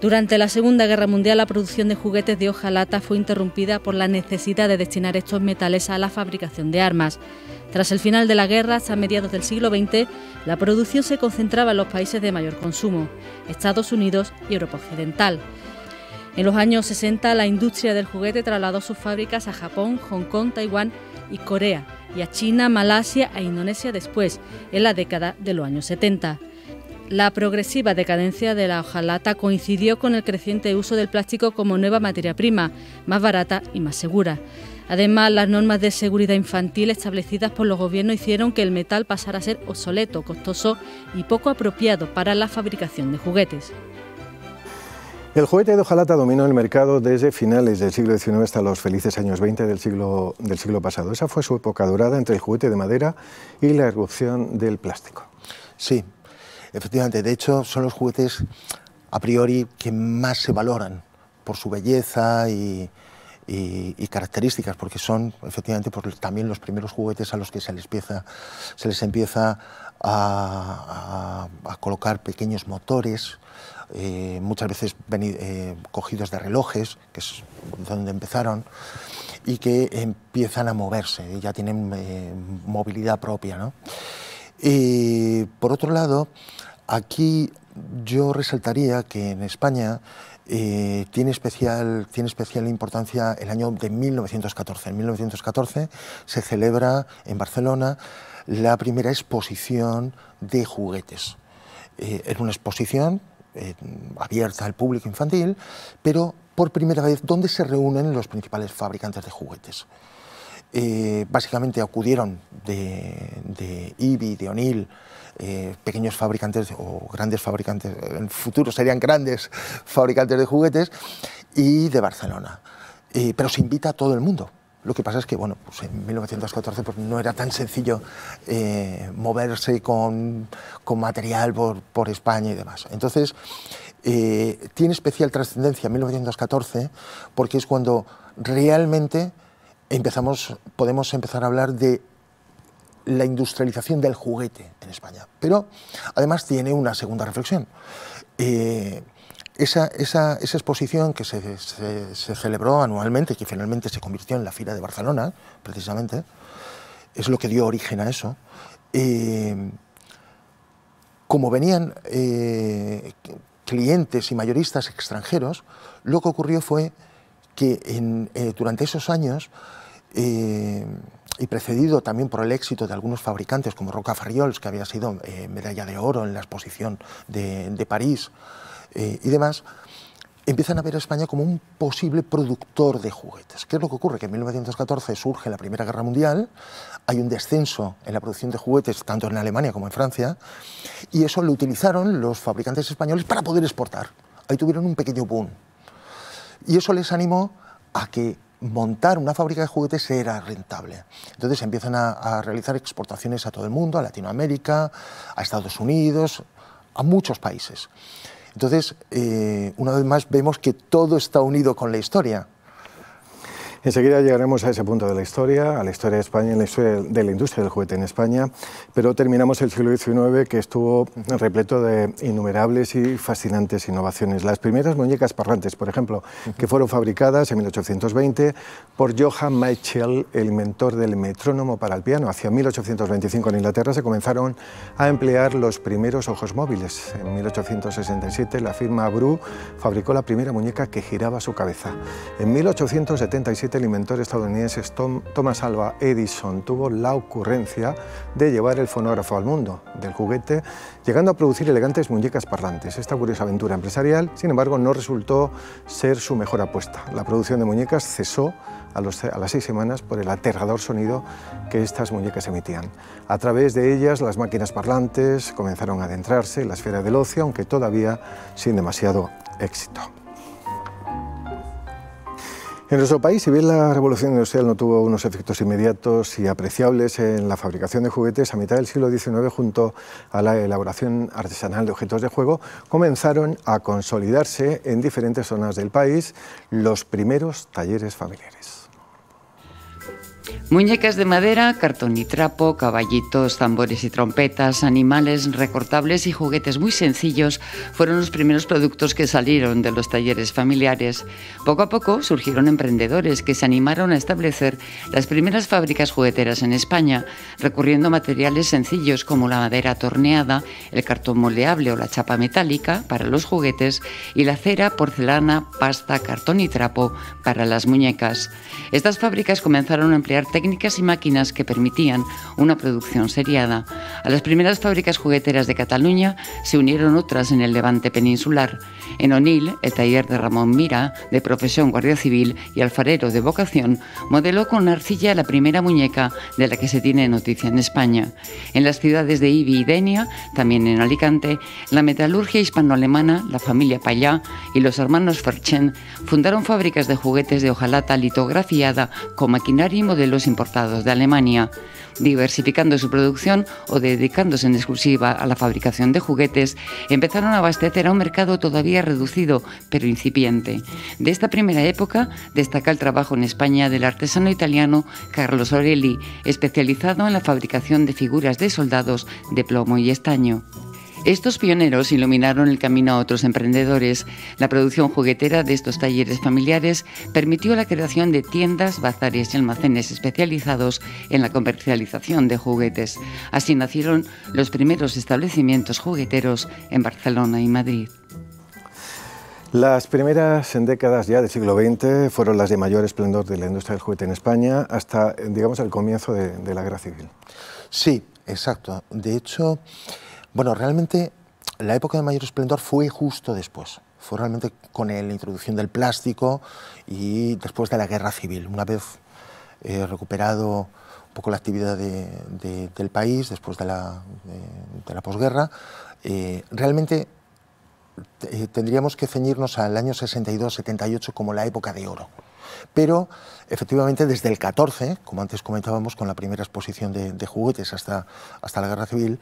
Durante la Segunda Guerra Mundial la producción de juguetes de hojalata fue interrumpida por la necesidad de destinar estos metales a la fabricación de armas. Tras el final de la guerra, hasta mediados del siglo XX, la producción se concentraba en los países de mayor consumo, Estados Unidos y Europa Occidental. En los años 60 la industria del juguete trasladó sus fábricas a Japón, Hong Kong, Taiwán y Corea, y a China, Malasia e Indonesia después, en la década de los años 70. La progresiva decadencia de la hojalata coincidió con el creciente uso del plástico como nueva materia prima, más barata y más segura. Además, las normas de seguridad infantil establecidas por los gobiernos hicieron que el metal pasara a ser obsoleto, costoso y poco apropiado para la fabricación de juguetes. El juguete de hojalata dominó el mercado desde finales del siglo XIX hasta los felices años 20 del siglo, del siglo pasado. Esa fue su época dorada entre el juguete de madera y la erupción del plástico. Sí, efectivamente. De hecho, son los juguetes a priori que más se valoran por su belleza y, características, porque son efectivamente también los primeros juguetes a los que se les empieza, se les empieza a colocar pequeños motores eh, muchas veces eh, cogidos de relojes, que es donde empezaron, y que empiezan a moverse, ya tienen eh, movilidad propia. ¿no? por otro lado, aquí yo resaltaría que en España tiene, especial, tiene especial importancia el año de 1914. En 1914 se celebra en Barcelona la primera exposición de juguetes. era una exposición eh, abierta al público infantil, pero por primera vez donde se reúnen los principales fabricantes de juguetes. Eh, básicamente acudieron de, de IBI, de O'Neill, eh, pequeños fabricantes o grandes fabricantes, en futuro serían grandes fabricantes de juguetes, y de Barcelona. pero se invita a todo el mundo. Lo que pasa es que, bueno, pues en 1914 pues no era tan sencillo eh, moverse con, con material por, por, España y demás. Entonces, eh, tiene especial trascendencia 1914 porque es cuando realmente empezamos, podemos empezar a hablar de la industrialización del juguete en España. Pero además tiene una segunda reflexión. Eh, esa, exposición que se, celebró anualmente, que finalmente se convirtió en la Fila de Barcelona, precisamente, es lo que dio origen a eso. Eh, como venían eh, clientes y mayoristas extranjeros, lo que ocurrió fue que durante esos años, y precedido también por el éxito de algunos fabricantes como Roca Farriols, que había sido medalla de oro en la exposición de, de París, eh, y demás, empiezan a ver a España como un posible productor de juguetes. ¿Qué es lo que ocurre? Que en 1914 surge la Primera Guerra Mundial, hay un descenso en la producción de juguetes tanto en Alemania como en Francia, y eso lo utilizaron los fabricantes españoles para poder exportar. Ahí tuvieron un pequeño boom. Y eso les animó a que montar una fábrica de juguetes era rentable. Entonces empiezan a, realizar exportaciones a todo el mundo, a Latinoamérica, a Estados Unidos, a muchos países. Entonces, eh, una vez más vemos que todo está unido con la historia. Enseguida llegaremos a ese punto de la historia, a la historia de España, a la historia de la industria del juguete en España, pero terminamos el siglo XIX que estuvo repleto de innumerables y fascinantes innovaciones. Las primeras muñecas parlantes, por ejemplo, que fueron fabricadas en 1820 por Johann Michael, el inventor del metrónomo para el piano. Hacia 1825 en Inglaterra se comenzaron a emplear los primeros ojos móviles. En 1867 la firma Bru fabricó la primera muñeca que giraba su cabeza. En 1877 el inventor estadounidense Thomas Alva Edison tuvo la ocurrencia de llevar el fonógrafo al mundo del juguete, llegando a producir elegantes muñecas parlantes. Esta curiosa aventura empresarial, sin embargo, no resultó ser su mejor apuesta. La producción de muñecas cesó a, las seis semanas por el aterrador sonido que estas muñecas emitían. A través de ellas, las máquinas parlantes comenzaron a adentrarse en la esfera del ocio, aunque todavía sin demasiado éxito. En nuestro país, si bien la revolución industrial no tuvo unos efectos inmediatos y apreciables en la fabricación de juguetes, a mitad del siglo XIX, junto a la elaboración artesanal de objetos de juego, comenzaron a consolidarse en diferentes zonas del país los primeros talleres familiares. Muñecas de madera, cartón y trapo, caballitos, tambores y trompetas, animales recortables y juguetes muy sencillos fueron los primeros productos que salieron de los talleres familiares. Poco a poco surgieron emprendedores que se animaron a establecer las primeras fábricas jugueteras en España, recurriendo a materiales sencillos como la madera torneada, el cartón moldeable o la chapa metálica para los juguetes y la cera, porcelana, pasta, cartón y trapo para las muñecas. Estas fábricas comenzaron a emplear técnicas y máquinas que permitían una producción seriada. A las primeras fábricas jugueteras de Cataluña se unieron otras en el levante peninsular. En Onil, el taller de Ramón Mira, de profesión guardia civil y alfarero de vocación, modeló con arcilla la primera muñeca de la que se tiene noticia en España. En las ciudades de Ibi y Denia, también en Alicante, la metalurgia hispano-alemana, la familia Payá y los hermanos Ferchen fundaron fábricas de juguetes de hojalata litografiada con maquinaria y modelos importados de Alemania diversificando su producción o dedicándose en exclusiva a la fabricación de juguetes, empezaron a abastecer a un mercado todavía reducido, pero incipiente. De esta primera época destaca el trabajo en España del artesano italiano Carlos Orelli, especializado en la fabricación de figuras de soldados de plomo y estaño. Estos pioneros iluminaron el camino a otros emprendedores. La producción juguetera de estos talleres familiares permitió la creación de tiendas, bazares y almacenes especializados en la comercialización de juguetes. Así nacieron los primeros establecimientos jugueteros en Barcelona y Madrid. Las primeras décadas ya del siglo XX fueron las de mayor esplendor de la industria del juguete en España hasta, digamos, el comienzo de, de la guerra civil. Sí, exacto. De hecho, bueno, realmente la época de mayor esplendor fue justo después. Fue realmente con la introducción del plástico y después de la guerra civil. Una vez eh, recuperado un poco la actividad del país después de la, posguerra, eh, realmente eh, tendríamos que ceñirnos al año 62-78 como la época de oro. Pero efectivamente desde el 14, como antes comentábamos con la primera exposición de, juguetes hasta, hasta la guerra civil,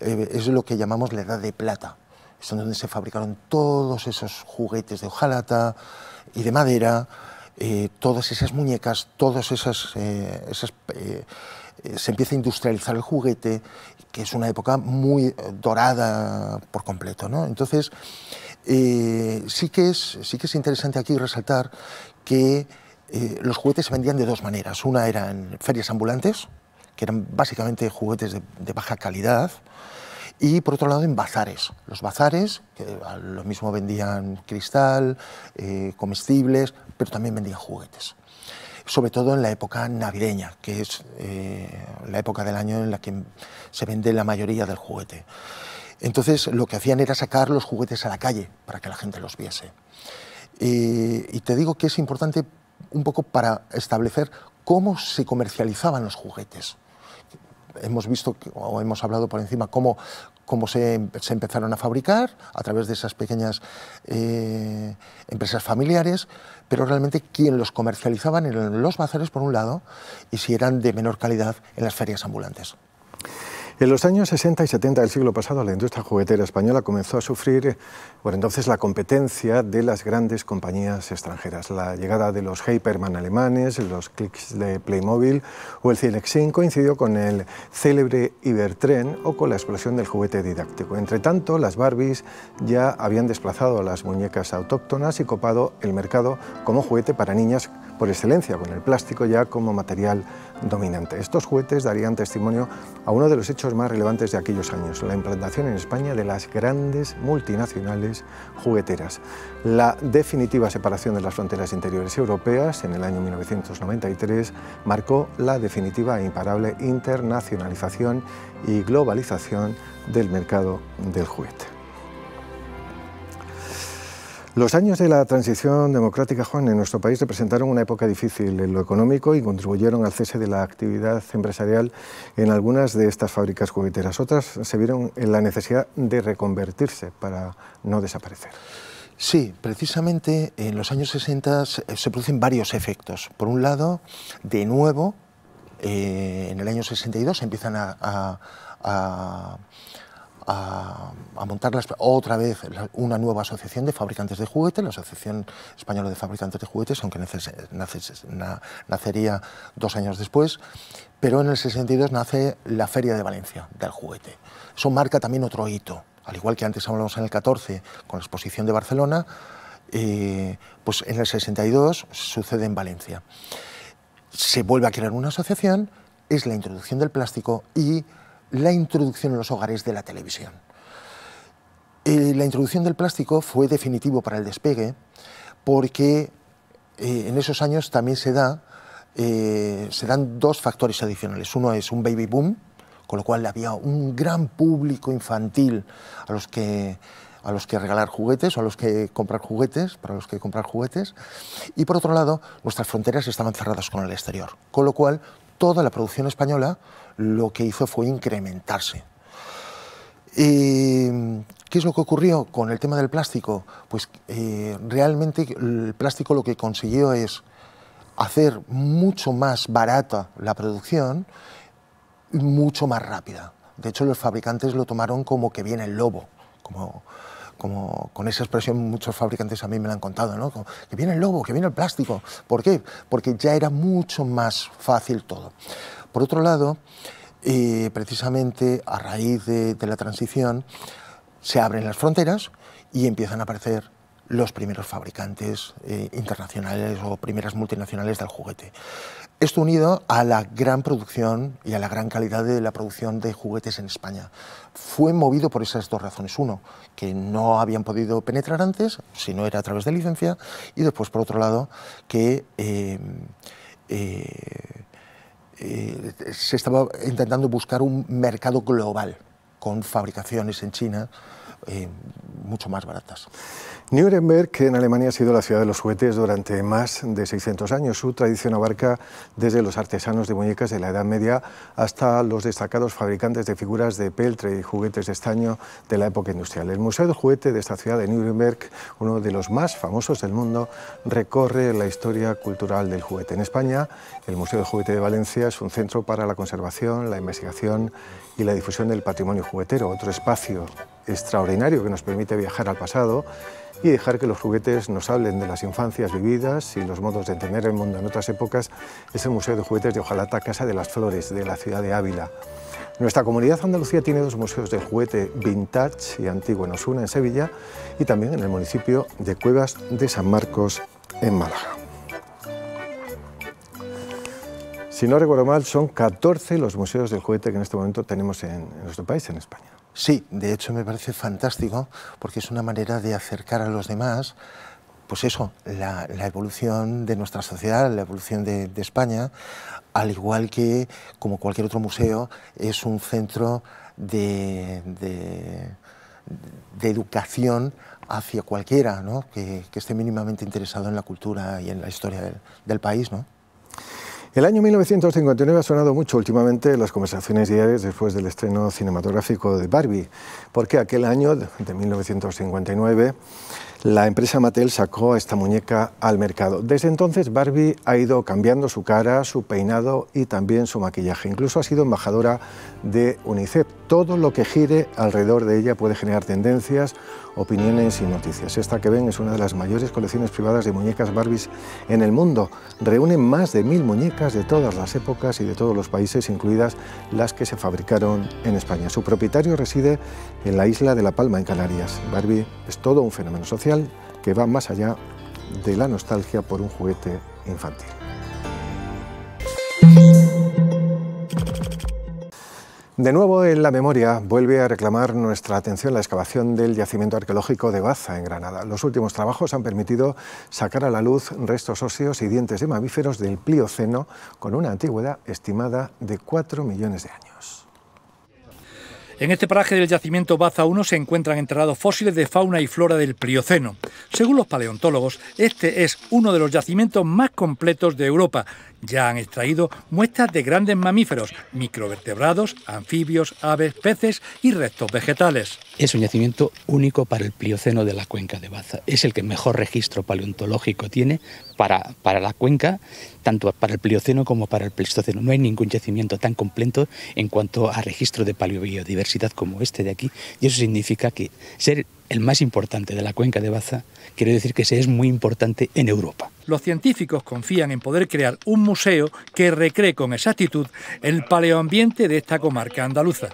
eh, es lo que llamamos la edad de plata. Es donde se fabricaron todos esos juguetes de hojalata y de madera, eh, todas esas muñecas, todas esas, eh, esas se empieza a industrializar el juguete, que es una época muy dorada por completo. ¿no? Entonces, sí, que es, sí que es interesante aquí resaltar que los juguetes se vendían de dos maneras. Una era en ferias ambulantes, que eran básicamente juguetes de, baja calidad, y por otro lado en bazares. Los bazares, que lo mismo vendían cristal, eh, comestibles, pero también vendían juguetes. Sobre todo en la época navideña, que es eh, la época del año en la que se vende la mayoría del juguete. Entonces lo que hacían era sacar los juguetes a la calle para que la gente los viese. y te digo que es importante un poco para establecer cómo se comercializaban los juguetes hemos visto o hemos hablado por encima cómo, cómo se, empezaron a fabricar a través de esas pequeñas eh, empresas familiares, pero realmente quién los comercializaban en los bazares por un lado y si eran de menor calidad en las ferias ambulantes. En los años 60 y 70 del siglo pasado, la industria juguetera española comenzó a sufrir por entonces la competencia de las grandes compañías extranjeras. La llegada de los Hyperman alemanes, los Clicks de Playmobil o el Cinexin coincidió con el célebre Ibertren o con la explosión del juguete didáctico. Entre tanto, las Barbies ya habían desplazado a las muñecas autóctonas y copado el mercado como juguete para niñas por excelencia, con el plástico ya como material dominante. Estos juguetes darían testimonio a uno de los hechos más relevantes de aquellos años, la implantación en España de las grandes multinacionales jugueteras. La definitiva separación de las fronteras interiores europeas en el año 1993 marcó la definitiva e imparable internacionalización y globalización del mercado del juguete. Los años de la transición democrática, Juan, en nuestro país representaron una época difícil en lo económico y contribuyeron al cese de la actividad empresarial en algunas de estas fábricas jugueteras. Otras se vieron en la necesidad de reconvertirse para no desaparecer. Sí, precisamente en los años 60 se producen varios efectos. Por un lado, de nuevo, eh, en el año 62 empiezan a, montar otra vez una nueva asociación de fabricantes de juguetes, la Asociación Española de Fabricantes de Juguetes, aunque nacería dos años después, pero en el 62 nace la Feria de Valencia del juguete. Eso marca también otro hito, al igual que antes hablamos en el 14 con la exposición de Barcelona, eh, pues en el 62 sucede en Valencia. Se vuelve a crear una asociación, es la introducción del plástico y la introducción en los hogares de la televisión. Eh, la introducción del plástico fue definitivo para el despegue porque eh, en esos años también se, da, eh, se dan dos factores adicionales. Uno es un baby boom, con lo cual había un gran público infantil a los que a los que regalar juguetes o a los que comprar juguetes, para los que comprar juguetes. Y por otro lado, nuestras fronteras estaban cerradas con el exterior, con lo cual toda la producción española lo que hizo fue incrementarse. ¿Qué es lo que ocurrió con el tema del plástico? Pues eh, realmente el plástico lo que consiguió es hacer mucho más barata la producción, mucho más rápida. De hecho, los fabricantes lo tomaron como que viene el lobo, como, como con esa expresión muchos fabricantes a mí me la han contado, ¿no? que viene el lobo, que viene el plástico. ¿Por qué? Porque ya era mucho más fácil todo. Por otro lado, eh, precisamente a raíz de, la transición, se abren las fronteras y empiezan a aparecer los primeros fabricantes eh, internacionales o primeras multinacionales del juguete. Esto unido a la gran producción y a la gran calidad de la producción de juguetes en España. Fue movido por esas dos razones. Uno, que no habían podido penetrar antes, si no era a través de licencia, y después, por otro lado, que eh, se estaba intentando buscar un mercado global con fabricaciones en China eh, mucho más baratas. Nuremberg, que en Alemania ha sido la ciudad de los juguetes durante más de 600 años. Su tradición abarca desde los artesanos de muñecas de la Edad Media hasta los destacados fabricantes de figuras de peltre y juguetes de estaño de la época industrial. El Museo del Juguete de esta ciudad de Nuremberg, uno de los más famosos del mundo, recorre la historia cultural del juguete. En España, el Museo del Juguete de Valencia es un centro para la conservación, la investigación y la difusión del patrimonio juguetero, otro espacio extraordinario que nos permite viajar al pasado y dejar que los juguetes nos hablen de las infancias vividas y los modos de entender el mundo en otras épocas es el Museo de Juguetes de Ojalata, Casa de las Flores, de la ciudad de Ávila. Nuestra comunidad Andalucía tiene dos museos de juguete vintage y antiguo en Osuna, en Sevilla, y también en el municipio de Cuevas de San Marcos, en Málaga. Si no recuerdo mal, son 14 los museos del juguete que en este momento tenemos en nuestro país, en España. Sí, de hecho me parece fantástico porque es una manera de acercar a los demás, pues eso, la, evolución de nuestra sociedad, la evolución de, España, al igual que como cualquier otro museo es un centro de, educación hacia cualquiera ¿no? que, esté mínimamente interesado en la cultura y en la historia del, del país. ¿no? El año 1959 ha sonado mucho últimamente las conversaciones diarias después del estreno cinematográfico de Barbie, porque aquel año de 1959 la empresa Mattel sacó esta muñeca al mercado. Desde entonces Barbie ha ido cambiando su cara, su peinado y también su maquillaje. Incluso ha sido embajadora de UNICEF. Todo lo que gire alrededor de ella puede generar tendencias, opiniones y noticias. Esta que ven es una de las mayores colecciones privadas de muñecas Barbies en el mundo. Reúne más de mil muñecas de todas las épocas y de todos los países, incluidas las que se fabricaron en España. Su propietario reside en la isla de La Palma, en Canarias. Barbie es todo un fenómeno social que va más allá de la nostalgia por un juguete infantil. De nuevo en la memoria vuelve a reclamar nuestra atención la excavación del yacimiento arqueológico de Baza en Granada. Los últimos trabajos han permitido sacar a la luz restos óseos y dientes de mamíferos del Plioceno con una antigüedad estimada de 4 millones de años. En este paraje del yacimiento Baza 1 se encuentran enterrados fósiles de fauna y flora del Plioceno. Según los paleontólogos, este es uno de los yacimientos más completos de Europa. Ya han extraído muestras de grandes mamíferos, microvertebrados, anfibios, aves, peces y restos vegetales. Es un yacimiento único para el Plioceno de la cuenca de Baza. Es el que mejor registro paleontológico tiene para, para la cuenca tanto para el Plioceno como para el Pleistoceno. No hay ningún yacimiento tan completo en cuanto a registro de paleobiodiversidad como este de aquí, y eso significa que ser el más importante de la cuenca de Baza quiere decir que se es muy importante en Europa. Los científicos confían en poder crear un museo que recree con exactitud el paleoambiente de esta comarca andaluza.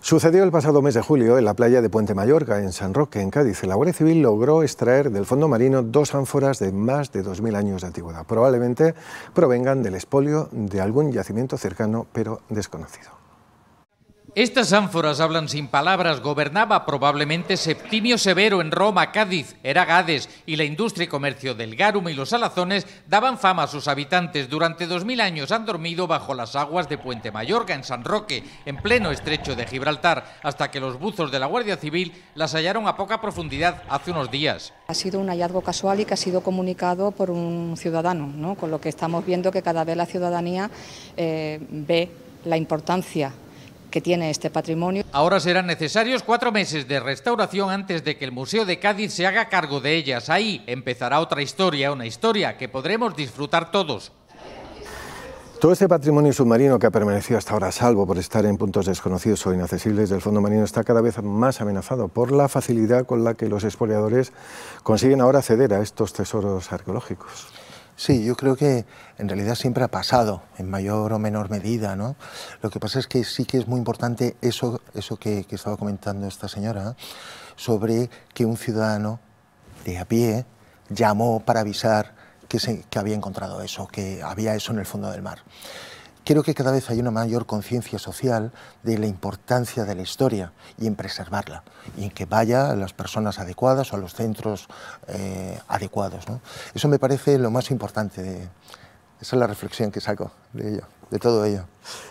Sucedió el pasado mes de julio en la playa de Puente Mayorga, en San Roque, en Cádiz. La Guardia Civil logró extraer del fondo marino dos ánforas de más de 2.000 años de antigüedad. Probablemente provengan del espolio de algún yacimiento cercano, pero desconocido. Estas ánforas hablan sin palabras. Gobernaba probablemente Septimio Severo en Roma, Cádiz, era Gades, y la industria y comercio del Garum y los Salazones daban fama a sus habitantes. Durante dos mil años han dormido bajo las aguas de Puente Mayorga, en San Roque, en pleno estrecho de Gibraltar, hasta que los buzos de la Guardia Civil las hallaron a poca profundidad hace unos días. Ha sido un hallazgo casual y que ha sido comunicado por un ciudadano, ¿no? con lo que estamos viendo que cada vez la ciudadanía eh, ve la importancia que tiene este patrimonio. Ahora serán necesarios cuatro meses de restauración antes de que el Museo de Cádiz se haga cargo de ellas. Ahí empezará otra historia, una historia que podremos disfrutar todos. Todo este patrimonio submarino que ha permanecido hasta ahora salvo por estar en puntos desconocidos o inaccesibles del fondo marino está cada vez más amenazado por la facilidad con la que los expoliadores consiguen ahora acceder a estos tesoros arqueológicos. Sí, yo creo que en realidad siempre ha pasado, en mayor o menor medida. ¿no? Lo que pasa es que sí que es muy importante eso, eso que, estaba comentando esta señora, sobre que un ciudadano de a pie llamó para avisar que, se, que había encontrado eso, que había eso en el fondo del mar. Creo que cada vez hay una mayor conciencia social de la importancia de la historia y en preservarla y en que vaya a las personas adecuadas o a los centros eh, adecuados. Eso me parece lo más importante. esa es la reflexión que saco de ello, de todo ello.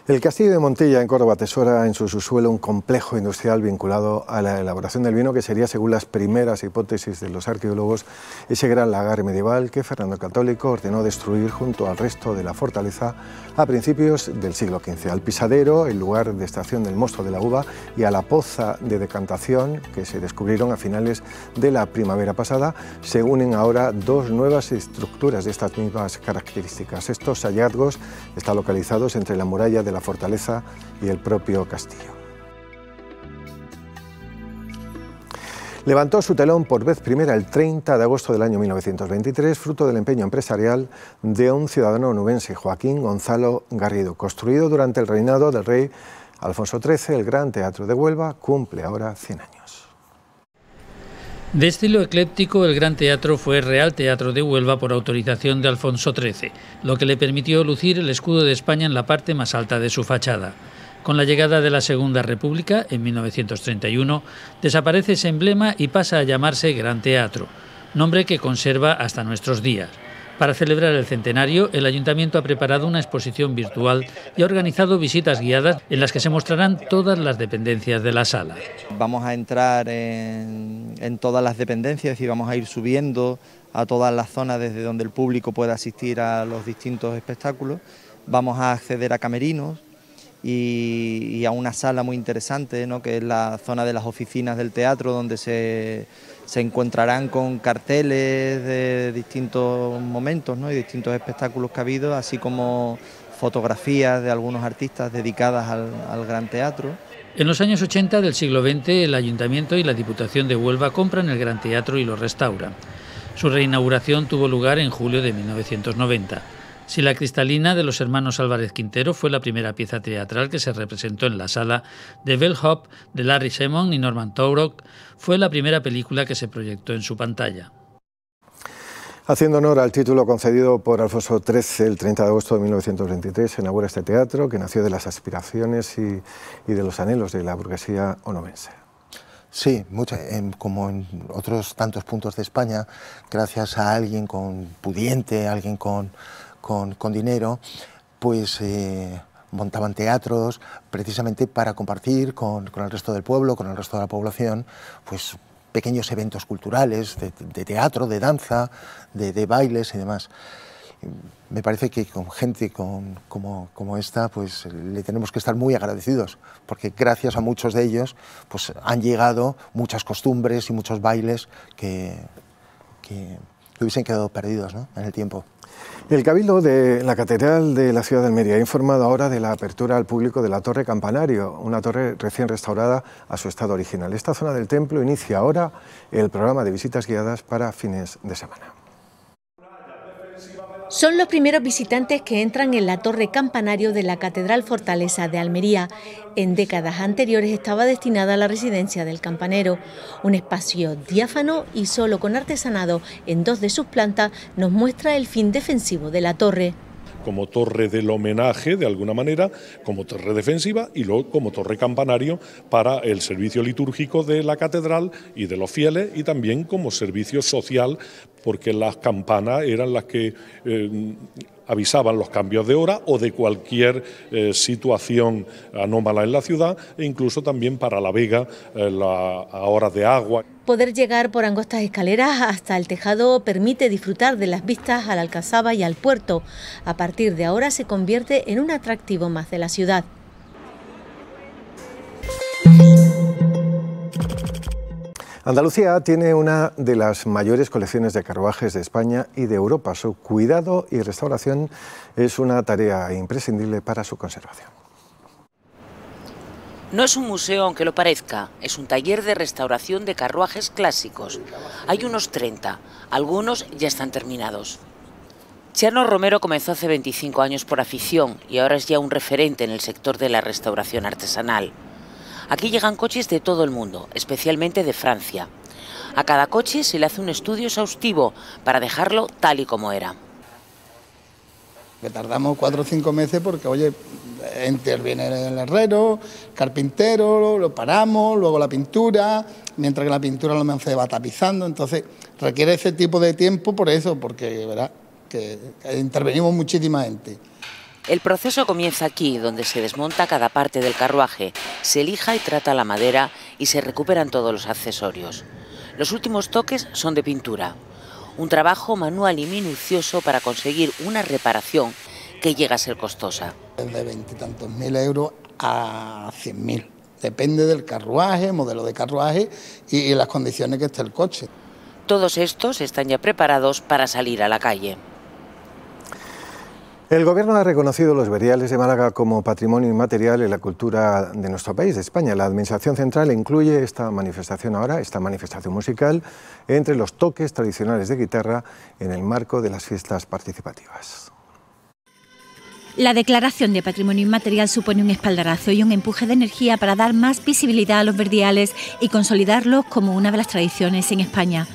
El castillo de Montilla en Córdoba tesora en su subsuelo un complejo industrial vinculado a la elaboración del vino que sería, según las primeras hipótesis de los arqueólogos, ese gran lagar medieval que Fernando Católico ordenó destruir junto al resto de la fortaleza a principios del siglo XV. Al pisadero, el lugar de estación del mosto de la uva y a la poza de decantación que se descubrieron a finales de la primavera pasada, se unen ahora dos nuevas estructuras de estas mismas características. Estos hallazgos están localizados entre la muralla de la fortaleza y el propio castillo. Levantó su telón por vez primera el 30 de agosto del año 1923, fruto del empeño empresarial de un ciudadano nubense, Joaquín Gonzalo Garrido. Construido durante el reinado del rey Alfonso XIII, el Gran Teatro de Huelva cumple ahora 100 años. De estilo ecléptico, el Gran Teatro fue Real Teatro de Huelva por autorización de Alfonso XIII, lo que le permitió lucir el escudo de España en la parte más alta de su fachada. Con la llegada de la Segunda República, en 1931, desaparece ese emblema y pasa a llamarse Gran Teatro, nombre que conserva hasta nuestros días. Para celebrar el centenario, el ayuntamiento ha preparado una exposición virtual y ha organizado visitas guiadas en las que se mostrarán todas las dependencias de la sala. Vamos a entrar en, todas las dependencias y vamos a ir subiendo a todas las zonas desde donde el público pueda asistir a los distintos espectáculos. Vamos a acceder a camerinos y, a una sala muy interesante, ¿no? que es la zona de las oficinas del teatro, donde se, se encontrarán con carteles de distintos momentos ¿no? y distintos espectáculos que ha habido, así como fotografías de algunos artistas dedicadas al, al Gran Teatro. En los años 80 del siglo XX, el Ayuntamiento y la Diputación de Huelva compran el Gran Teatro y lo restauran. Su reinauguración tuvo lugar en julio de 1990. Si la Cristalina de los hermanos Álvarez Quintero fue la primera pieza teatral que se representó en la sala, The Bellhop de Larry Simon y Norman Taurog fue la primera película que se proyectó en su pantalla. Haciendo honor al título concedido por Alfonso XIII el 30 de agosto de 1923, se inaugura este teatro que nació de las aspiraciones y, de los anhelos de la burguesía onomense. Sí, como en otros tantos puntos de España, gracias a alguien con pudiente, alguien con, con, dinero, pues eh, montaban teatros precisamente para compartir con, con, el resto del pueblo, con el resto de la población, pues pequeños eventos culturales, de, teatro, de danza, de, bailes y demás. Me parece que con gente como, como, esta, pues le tenemos que estar muy agradecidos, porque gracias a muchos de ellos, pues han llegado muchas costumbres y muchos bailes que, que hubiesen quedado perdidos en el tiempo. El Cabildo de la Catedral de la Ciudad de Almería ha informado ahora de la apertura al público de la Torre Campanario, una torre recién restaurada a su estado original. Esta zona del templo inicia ahora el programa de visitas guiadas para fines de semana. Son los primeros visitantes que entran en la torre campanario de la Catedral Fortaleza de Almería. En décadas anteriores estaba destinada a la residencia del campanero. Un espacio diáfano y solo con artesanado en dos de sus plantas nos muestra el fin defensivo de la torre como torre del homenaje, de alguna manera, como torre defensiva y luego como torre campanario para el servicio litúrgico de la catedral y de los fieles y también como servicio social, porque las campanas eran las que eh, avisaban los cambios de hora o de cualquier eh, situación anómala en la ciudad e incluso también para la vega eh, a horas de agua. Poder llegar por angostas escaleras hasta el tejado permite disfrutar de las vistas a la Alcazaba y al puerto. A partir de ahora se convierte en un atractivo más de la ciudad. Andalucía tiene una de las mayores colecciones de carruajes de España y de Europa. Su cuidado y restauración es una tarea imprescindible para su conservación. No es un museo aunque lo parezca, es un taller de restauración de carruajes clásicos. Hay unos 30, algunos ya están terminados. Chano Romero comenzó hace 25 años por afición y ahora es ya un referente en el sector de la restauración artesanal. Aquí llegan coches de todo el mundo, especialmente de Francia. A cada coche se le hace un estudio exhaustivo para dejarlo tal y como era. Que tardamos cuatro o cinco meses porque, oye, interviene el herrero, el carpintero, lo paramos, luego la pintura, mientras que la pintura lo se va tapizando, entonces requiere ese tipo de tiempo por eso, porque ¿verdad? que intervenimos muchísima gente. El proceso comienza aquí, donde se desmonta cada parte del carruaje, se elija y trata la madera y se recuperan todos los accesorios. Los últimos toques son de pintura. Un trabajo manual y minucioso para conseguir una reparación que llega a ser costosa. De veintitantos mil euros a cien mil. Depende del carruaje, modelo de carruaje y, y las condiciones que esté el coche. Todos estos están ya preparados para salir a la calle. El Gobierno ha reconocido los veriales de Málaga como patrimonio inmaterial en la cultura de nuestro país, de España. La Administración Central incluye esta manifestación ahora, esta manifestación musical, entre los toques tradicionales de guitarra en el marco de las fiestas participativas. La declaración de patrimonio inmaterial supone un espaldarazo y un empuje de energía para dar más visibilidad a los verdiales y consolidarlos como una de las tradiciones en España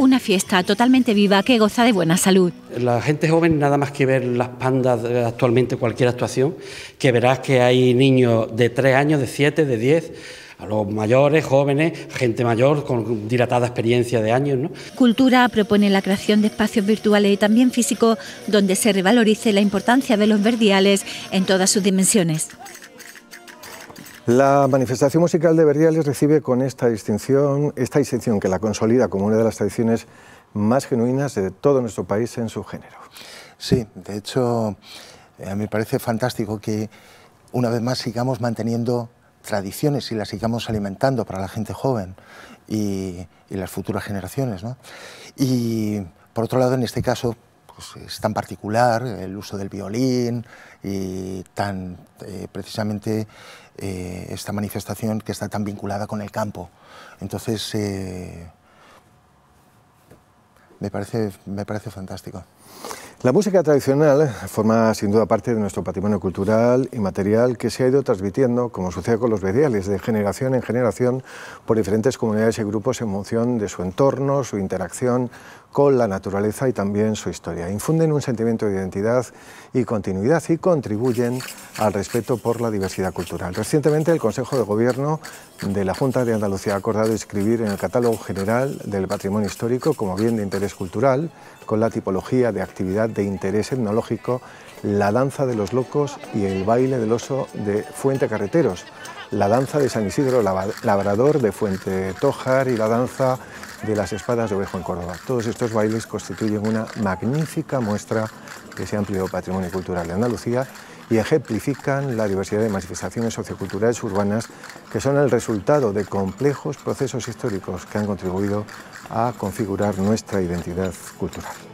una fiesta totalmente viva que goza de buena salud. La gente joven, nada más que ver las pandas actualmente, cualquier actuación, que verás que hay niños de 3 años, de 7, de 10 a los mayores, jóvenes, gente mayor con dilatada experiencia de años. ¿no? Cultura propone la creación de espacios virtuales y también físicos donde se revalorice la importancia de los verdiales en todas sus dimensiones. La manifestación musical de Verdiales recibe con esta distinción, esta distinción que la consolida como una de las tradiciones más genuinas de todo nuestro país en su género. Sí, de hecho, eh, me parece fantástico que una vez más sigamos manteniendo tradiciones y las sigamos alimentando para la gente joven y, las futuras generaciones. Y por otro lado, en este caso, pues, es tan particular el uso del violín y tan eh, precisamente eh, esta manifestación que está tan vinculada con el campo. Entonces, eh, me, parece, me parece fantástico. La música tradicional forma sin duda parte de nuestro patrimonio cultural y material que se ha ido transmitiendo, como sucede con los bediales, de generación en generación por diferentes comunidades y grupos en función de su entorno, su interacción con la naturaleza y también su historia. Infunden un sentimiento de identidad y continuidad y contribuyen al respeto por la diversidad cultural. Recientemente el Consejo de Gobierno de la Junta de Andalucía ha acordado inscribir en el Catálogo General del Patrimonio Histórico como bien de interés cultural, con la tipología de actividad de interés etnológico, la danza de los locos y el baile del oso de Fuente Carreteros, la danza de San Isidro Labrador de Fuente Tojar y la danza de las espadas de ovejo en Córdoba. Todos estos bailes constituyen una magnífica muestra de ese amplio patrimonio cultural de Andalucía y ejemplifican la diversidad de manifestaciones socioculturales urbanas que son el resultado de complejos procesos históricos que han contribuido a configurar nuestra identidad cultural.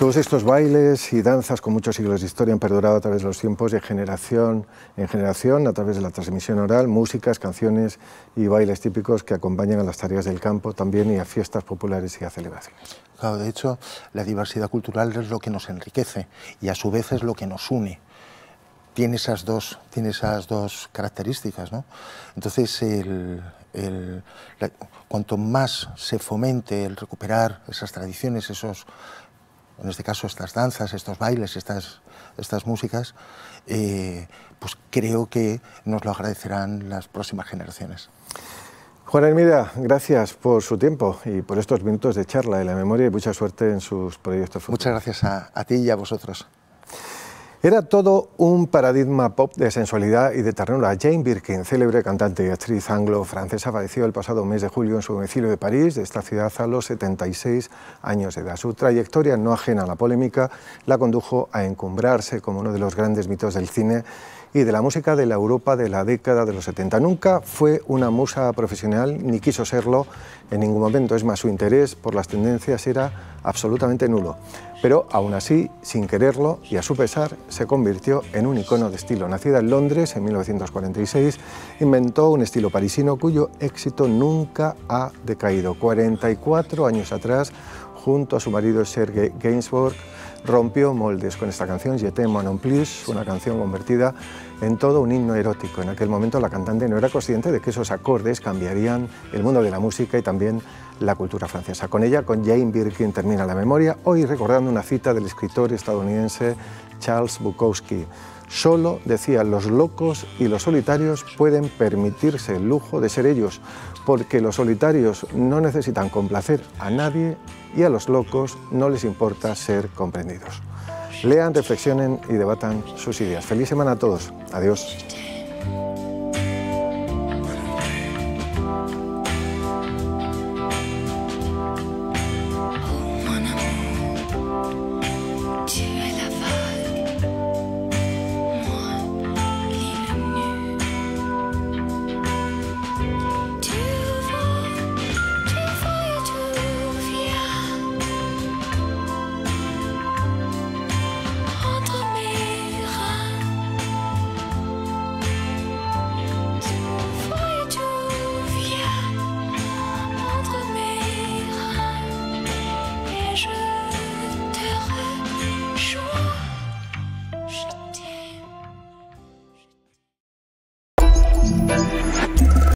Todos estos bailes y danzas con muchos siglos de historia han perdurado a través de los tiempos de generación en generación, a través de la transmisión oral, músicas, canciones y bailes típicos que acompañan a las tareas del campo también y a fiestas populares y a celebraciones. Claro, de hecho, la diversidad cultural es lo que nos enriquece y a su vez es lo que nos une. Tiene esas dos, tiene esas dos características. ¿no? Entonces, cuanto más se fomente el recuperar esas tradiciones, esos en este caso estas danzas, estos bailes, estas, estas músicas, eh, pues creo que nos lo agradecerán las próximas generaciones. Juan Hermida, gracias por su tiempo y por estos minutos de charla de la memoria y mucha suerte en sus proyectos futuros. Muchas gracias a, a ti y a vosotros. Era todo un paradigma pop de sensualidad y de ternura. Jane Birkin, célebre cantante y actriz anglo-francesa, falleció el pasado mes de julio en su domicilio de París, de esta ciudad, a los 76 años de edad. Su trayectoria, no ajena a la polémica, la condujo a encumbrarse como uno de los grandes mitos del cine y de la música de la Europa de la década de los 70. Nunca fue una musa profesional ni quiso serlo en ningún momento. Es más, su interés por las tendencias era absolutamente nulo. Pero aún así, sin quererlo y a su pesar, se convirtió en un icono de estilo. Nacida en Londres en 1946, inventó un estilo parisino cuyo éxito nunca ha decaído. 44 años atrás, junto a su marido Sergei Gainsbourg, rompió moldes con esta canción, J'étais mon una canción convertida en todo un himno erótico. En aquel momento la cantante no era consciente de que esos acordes cambiarían el mundo de la música y también la cultura francesa. Con ella, con Jane Birkin termina la memoria, hoy recordando una cita del escritor estadounidense Charles Bukowski. Solo, decía, los locos y los solitarios pueden permitirse el lujo de ser ellos, porque los solitarios no necesitan complacer a nadie y a los locos no les importa ser comprendidos. Lean, reflexionen y debatan sus ideas. Feliz semana a todos. Adiós.